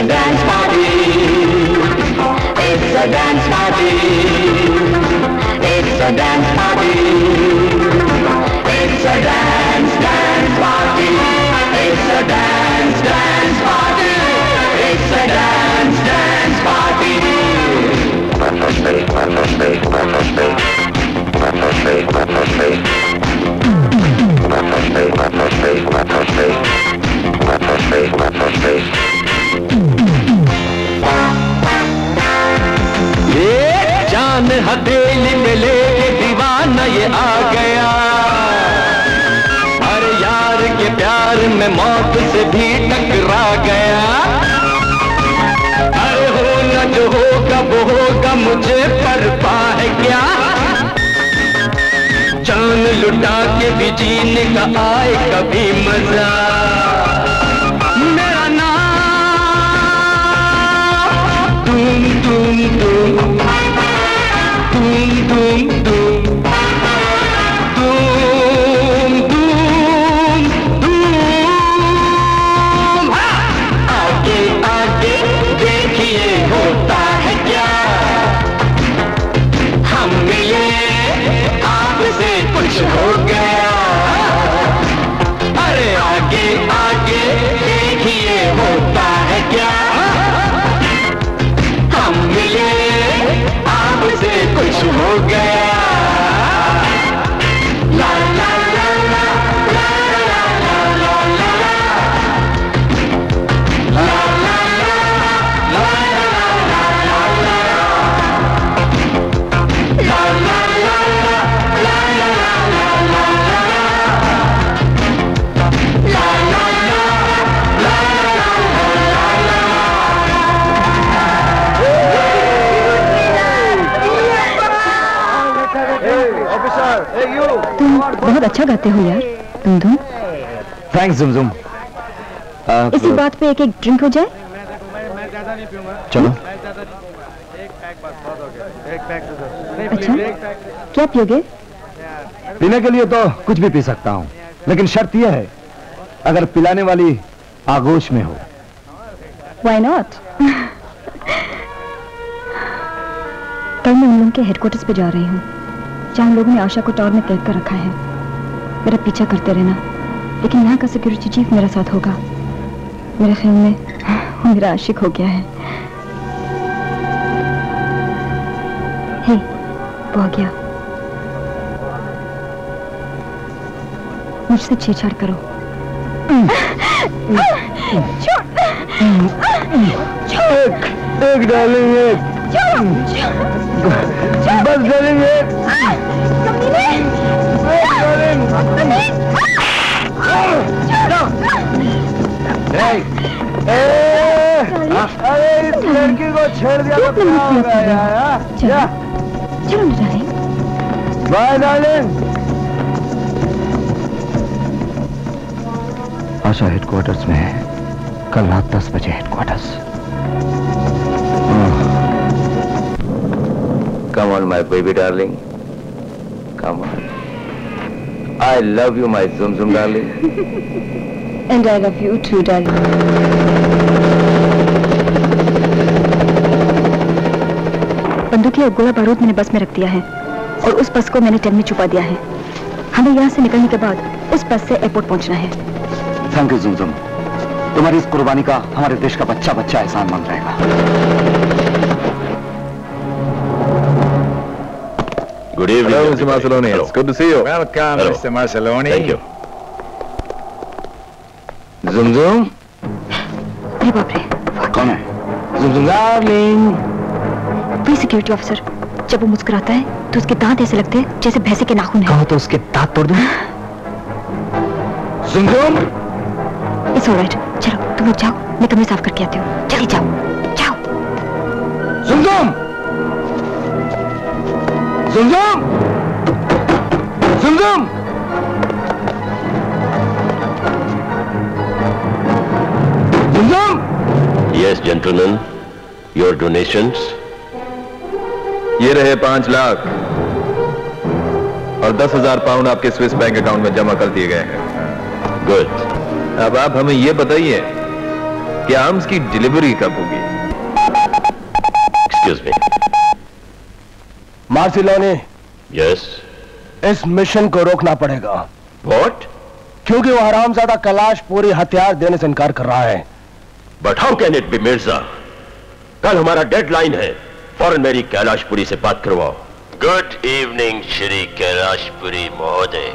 It's a dance party. It's a dance party. It's a dance party. It's a dance, dance party. It's a dance, dance party. It's a dance, dance party. लेके दीवाना ये आ गया। हर यार के प्यार में मौत से भी टकरा गया। अरे होना जो होगा, वो होगा मुझे परपा है क्या? जान लुटा के भी जीने का आए कभी मज़ा। मेरा नाम धूम धूम धूम dum dum बहुत अच्छा गाते हो यार तुम धुम थैंक्स झुमझुम इसी बात पे एक एक ड्रिंक हो जाए। चलो। अच्छा क्या पियोगे? पीने के लिए तो कुछ भी पी सकता हूँ लेकिन शर्त यह है अगर पिलाने वाली आगोश में हो। Why not? कल मैं उन लोगों के हेडक्वार्टर्स पे जा रही हूँ जहाँ लोगों ने आशा को टॉर में कैद कर रखा है। मेरा पीछा करते रहना। लेकिन यहाँ का सिक्योरिटी चीफ मेरा साथ होगा। मेरे ख्याल में वो मेरा आशिक हो गया है। हे वो आ गया। मुझसे छेड़छाड़ करो। एक एक। डालेंगे बस डालेंगे अरे इस लड़की को छेड़ दिया तो क्या होगा यार darling bye darling Asha headquarters में है कल रात दस बजे headquarters Come on, my baby darling. Come on. I love you, my Zum Zum darling. And I love you too, darling. बंदूक और गोला बारूद मैंने बस में रख दिया है और उस बस को मैंने ट्रेन में छुपा दिया है हमें यहाँ से निकलने के बाद उस बस से एयरपोर्ट पहुँचना है थैंक यू जुमजुम तुम्हारी इस कुर्बानी का हमारे देश का बच्चा बच्चा एहसान मान रहेगा Good evening. Hello, Mr. Marceloni. Hello. It's good to see you. Welcome, Hello. Mr. Marceloni. Thank you. Zum Zum? अरे बाप रे कौन है Zum Zum darling. वही सिक्योरिटी ऑफिसर जब वो मुस्कुराता है तो उसके दांत ऐसे लगते हैं जैसे भैंसे के नाखून है कहो तो उसके दांत तोड़ दूँ Zum? इट्स ऑलराइट चलो तुम लोग जाओ मैं कमरे साफ़ करके आती हूँ जल्दी जाओ जाओ Zum Zum? Zum Zum? Yes, gentlemen. Your donations. ये रहे पाँच लाख और दस हज़ार पाउंड आपके स्विस बैंक अकाउंट में जमा कर दिए गए हैं गुड अब आप हमें ये बताइए कि आर्म्स की डिलीवरी कब होगी एक्सक्यूज मी मार्सिलोनी यस इस मिशन को रोकना पड़ेगा। वॉट क्योंकि वो हरामजादा कैलाश पूरी हथियार देने से इनकार कर रहा है। But how can it be Mirza कल हमारा डेडलाइन है। फ़ौरन मेरी कैलाशपुरी से बात करवाओ। गुड इवनिंग श्री कैलाशपुरी महोदय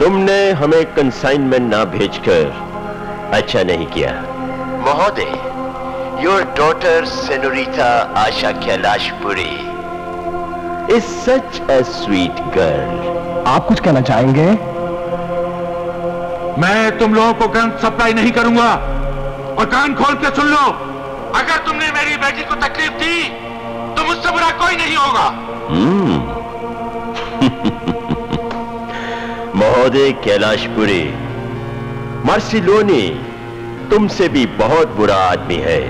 तुमने हमें कंसाइनमेंट ना भेजकर अच्छा नहीं किया। महोदय your daughter senorita Asha Kailashpuri is such a sweet girl आप कुछ कहना चाहेंगे? मैं तुम लोगों को गन सप्लाई नहीं करूँगा। और कान खोल के सुन लो। अगर तुमने मेरी बेटी को तकलीफ़ दी तो मुझसे बुरा कोई नहीं होगा। महोदय कैलाशपुरी मार्सिलोनी तुमसे भी बहुत बुरा आदमी है।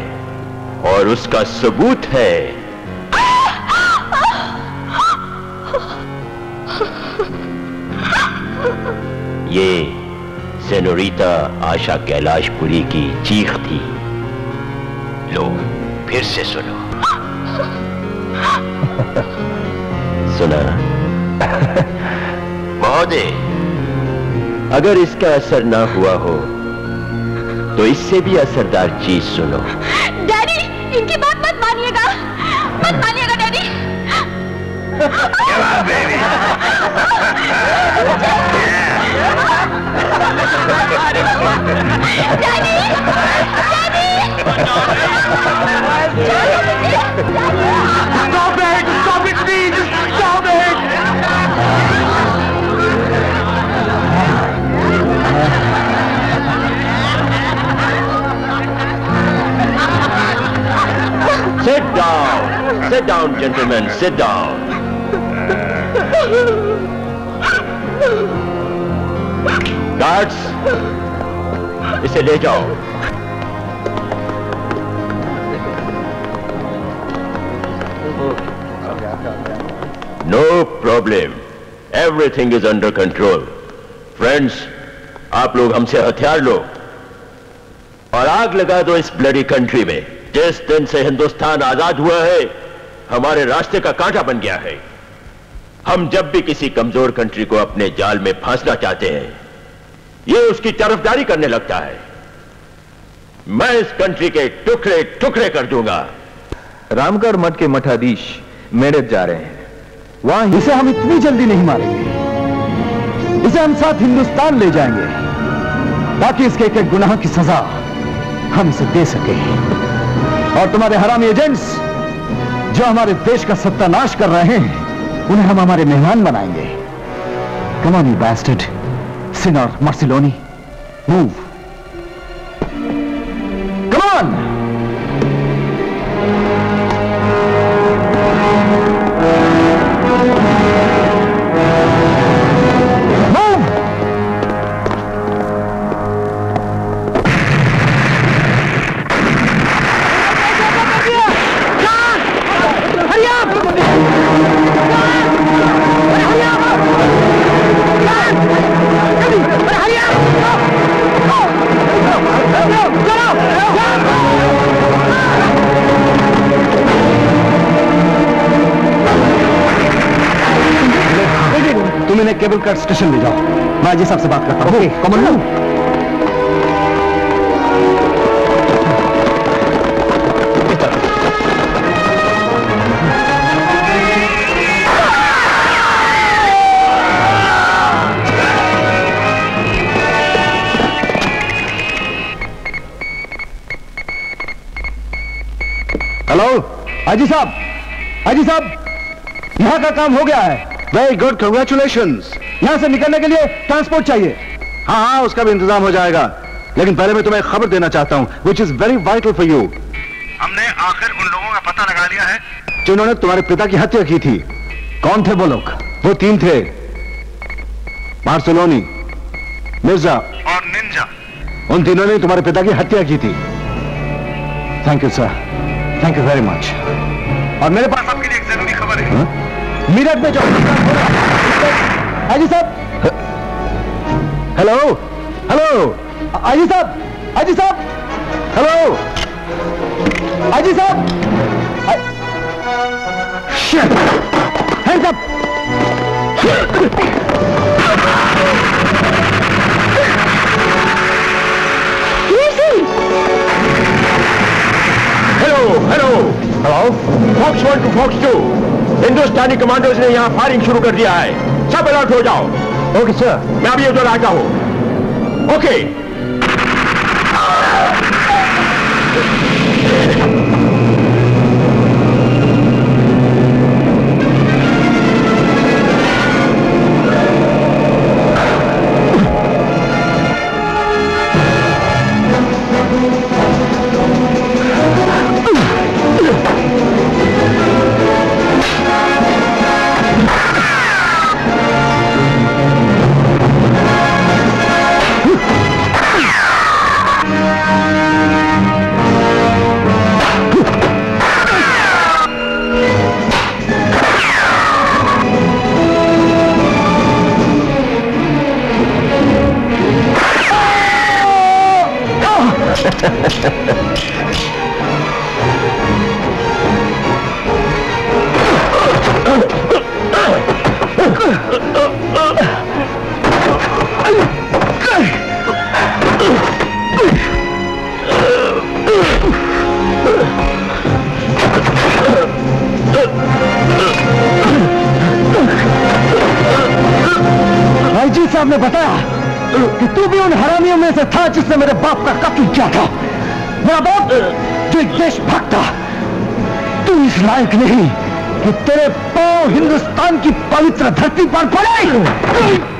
और उसका सबूत है ये सेनोरिता आशा कैलाशपुरी की चीख थी। लो फिर से सुनो। सुना। महोदय अगर इसका असर ना हुआ हो तो इससे भी असरदार चीज़ सुनो। डैडी इनकी बात मत मानिएगा। मत मानिएगा daddy. Stop it! Stop it, please! Stop it! Sit down. Sit down, gentlemen. Sit down. Uh, guards इसे ले जाओ। No problem everything is under control friends आप लोग हमसे हथियार लो। और आग लगा दो इस ब्लडी कंट्री में। जिस दिन से हिंदुस्तान आज़ाद हुआ है, हमारे रास्ते का कांटा बन गया है। हम जब भी किसी कमज़ोर कंट्री को अपने जाल में फांसना चाहते हैं ये उसकी तरफदारी करने लगता है। मैं इस कंट्री के टुकड़े टुकड़े कर दूँगा। रामगढ़ मठ के मठाधीश मेरठ जा रहे हैं। वहाँ इसे हम इतनी जल्दी नहीं मारेंगे। इसे हम साथ हिंदुस्तान ले जाएँगे। ताकि इसके एक एक गुनाह की सजा हम इसे दे सके और तुम्हारे हरामी एजेंट्स जो हमारे देश का सत्यानाश कर रहे हैं उन्हें हम हमारे मेहमान बनाएँगे। कमानी बैस्टेड सिनर मार्सिलोनी मूव कमान तुम कट स्टेशन ले जाओ। मैं अजय साहब से बात करता हूँ। कॉमन लो हेलो अजी साहब। अजी साहब यहाँ का काम हो गया है। वेरी गुड कंग्रेचुलेशन यहाँ से निकलने के लिए ट्रांसपोर्ट चाहिए। हाँ हाँ उसका भी इंतज़ाम हो जाएगा। लेकिन पहले मैं तुम्हें खबर देना चाहता हूँ which is very vital for you हमने आखिर उन लोगों का पता लगा लिया है। जिन्होंने तुम्हारे पिता की हत्या की थी। कौन थे वो लोग? वो तीन थे। मार्सलोनी मिर्ज़ा। और निंजा। उन तीनों ने तुम्हारे पिता की हत्या की थी। Thank you sir thank you very much और मेरे पास आपके लिए एक ज़रूरी खबर है? मीरठ में जो अजी साहब। Hello hello. अजी साहब अजी साहब। हेलो। अजी साहब। Hands up hello hello hello fox one two fox two हिंदुस्तानी कमांडोज ने यहाँ फायरिंग शुरू कर दिया है। सब अलर्ट हो जाओ। ओके सर मैं अभी उधर आता हूँ। ओके आईजी साहब ने बताया कि तू भी उन हरामियों में से था जिसने मेरे बाप का कत्ल किया था। मेरा बाप जो एक देशभक्त था। तू इस लायक नहीं कि तेरे पाँव हिंदुस्तान की पवित्र धरती पर पड़े।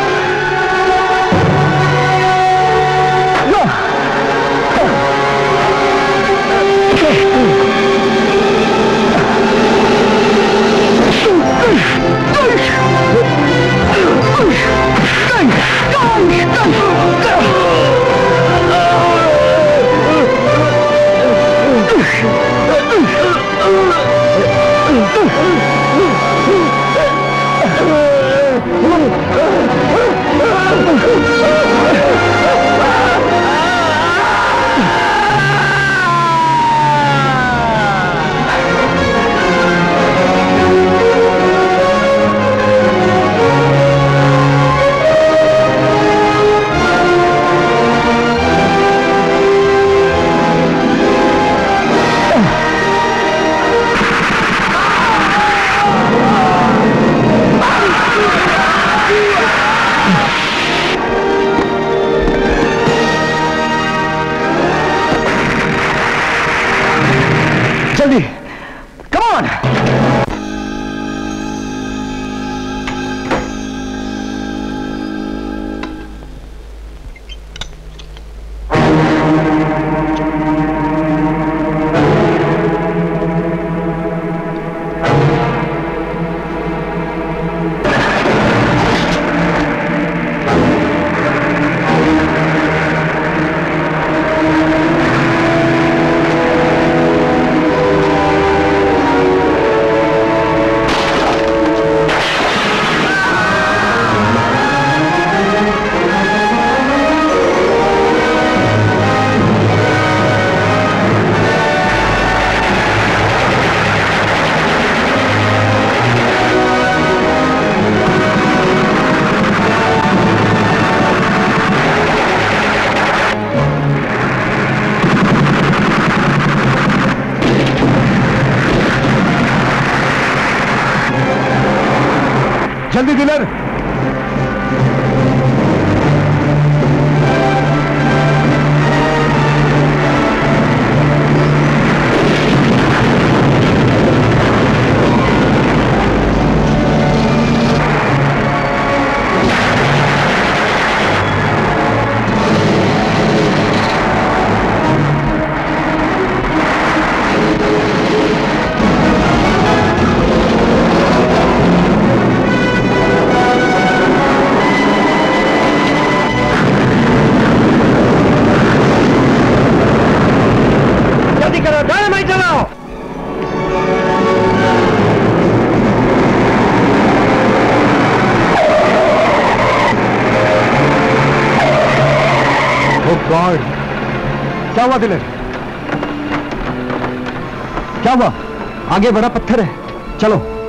但是，但是，但是，但是。गॉड क्या हुआ दिलर? क्या हुआ? आगे बड़ा पत्थर है। चलो।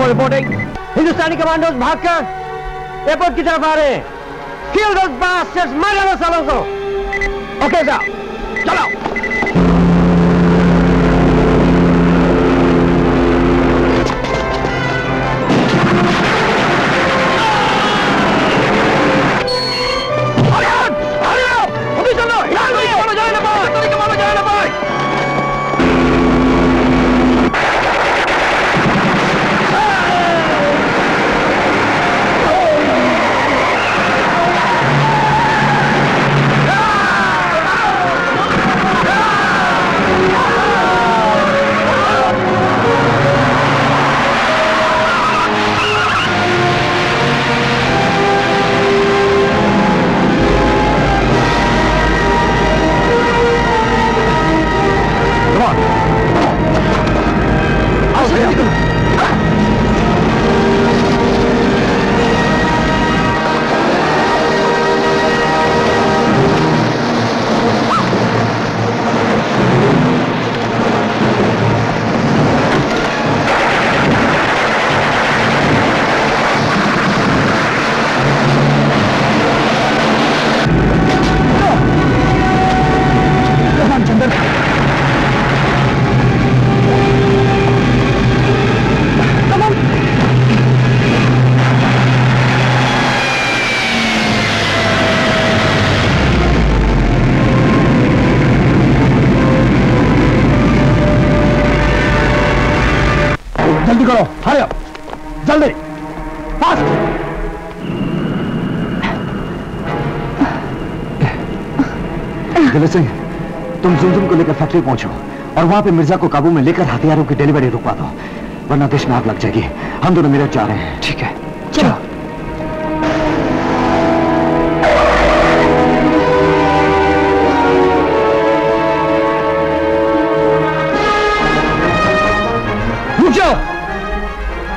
एयरपोर्ट रिपोर्टिंग हिंदुस्तानी कमांडोज भागकर एयरपोर्ट की तरफ़ आ रहे हैं किल दोस बास्टर्स मार डालो सालों को ओके साहब को लेकर फैक्ट्री पहुंचो और वहाँ पे मिर्ज़ा को काबू में लेकर हथियारों की डिलीवरी रुकवा दो वरना देश में आग लग जाएगी। हम दोनों मेरठ जा रहे हैं। ठीक है। चलो।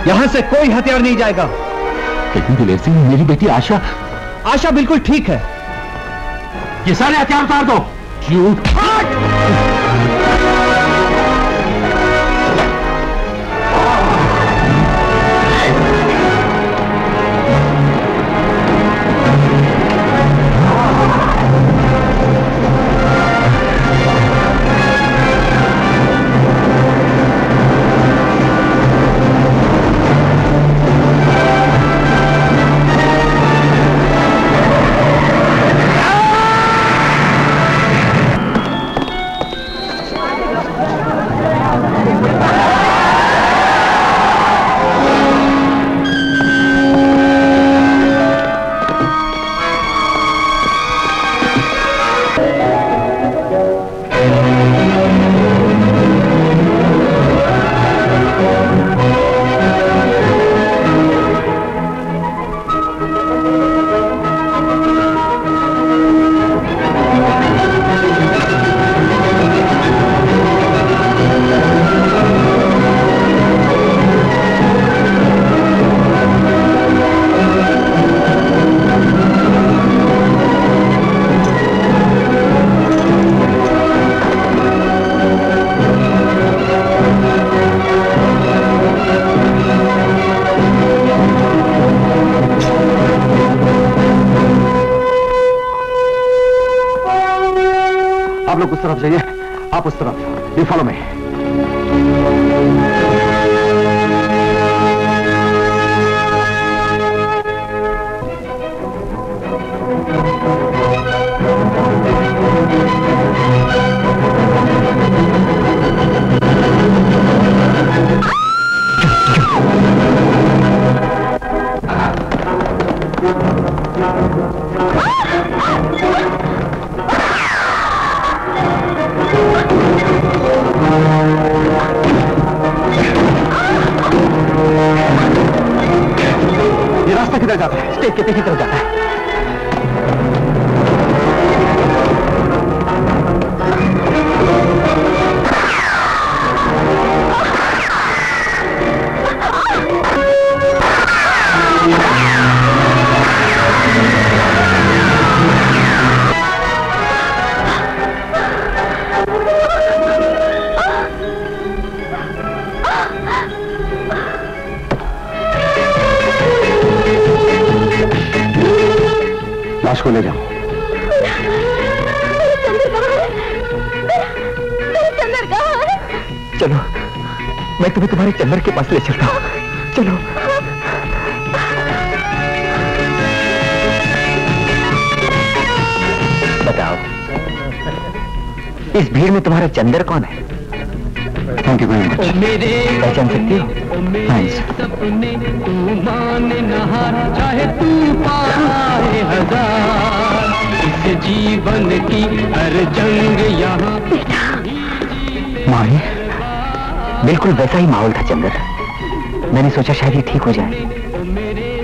यहाँ से कोई हथियार नहीं जाएगा। लेकिन दिलेर सिंह मेरी बेटी आशा आशा बिल्कुल ठीक है। ये सारे हथियार उतार दो। क्यों चंदर कौन है? थैंक यू वेरी मच पहचान सकती हो? थैंक्स चाहे तू पाए हज़ार। इस जीवन की हर जंग यहाँ। माही बिल्कुल वैसा ही माहौल था चंदर मैंने सोचा शायद ये ठीक हो जाए।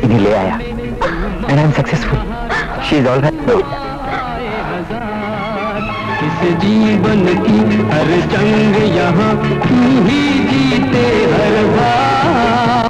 इन्हें ले आया। And I am successful she is all इस जीवन की हर जंग यहाँ तू ही जीते हर बार।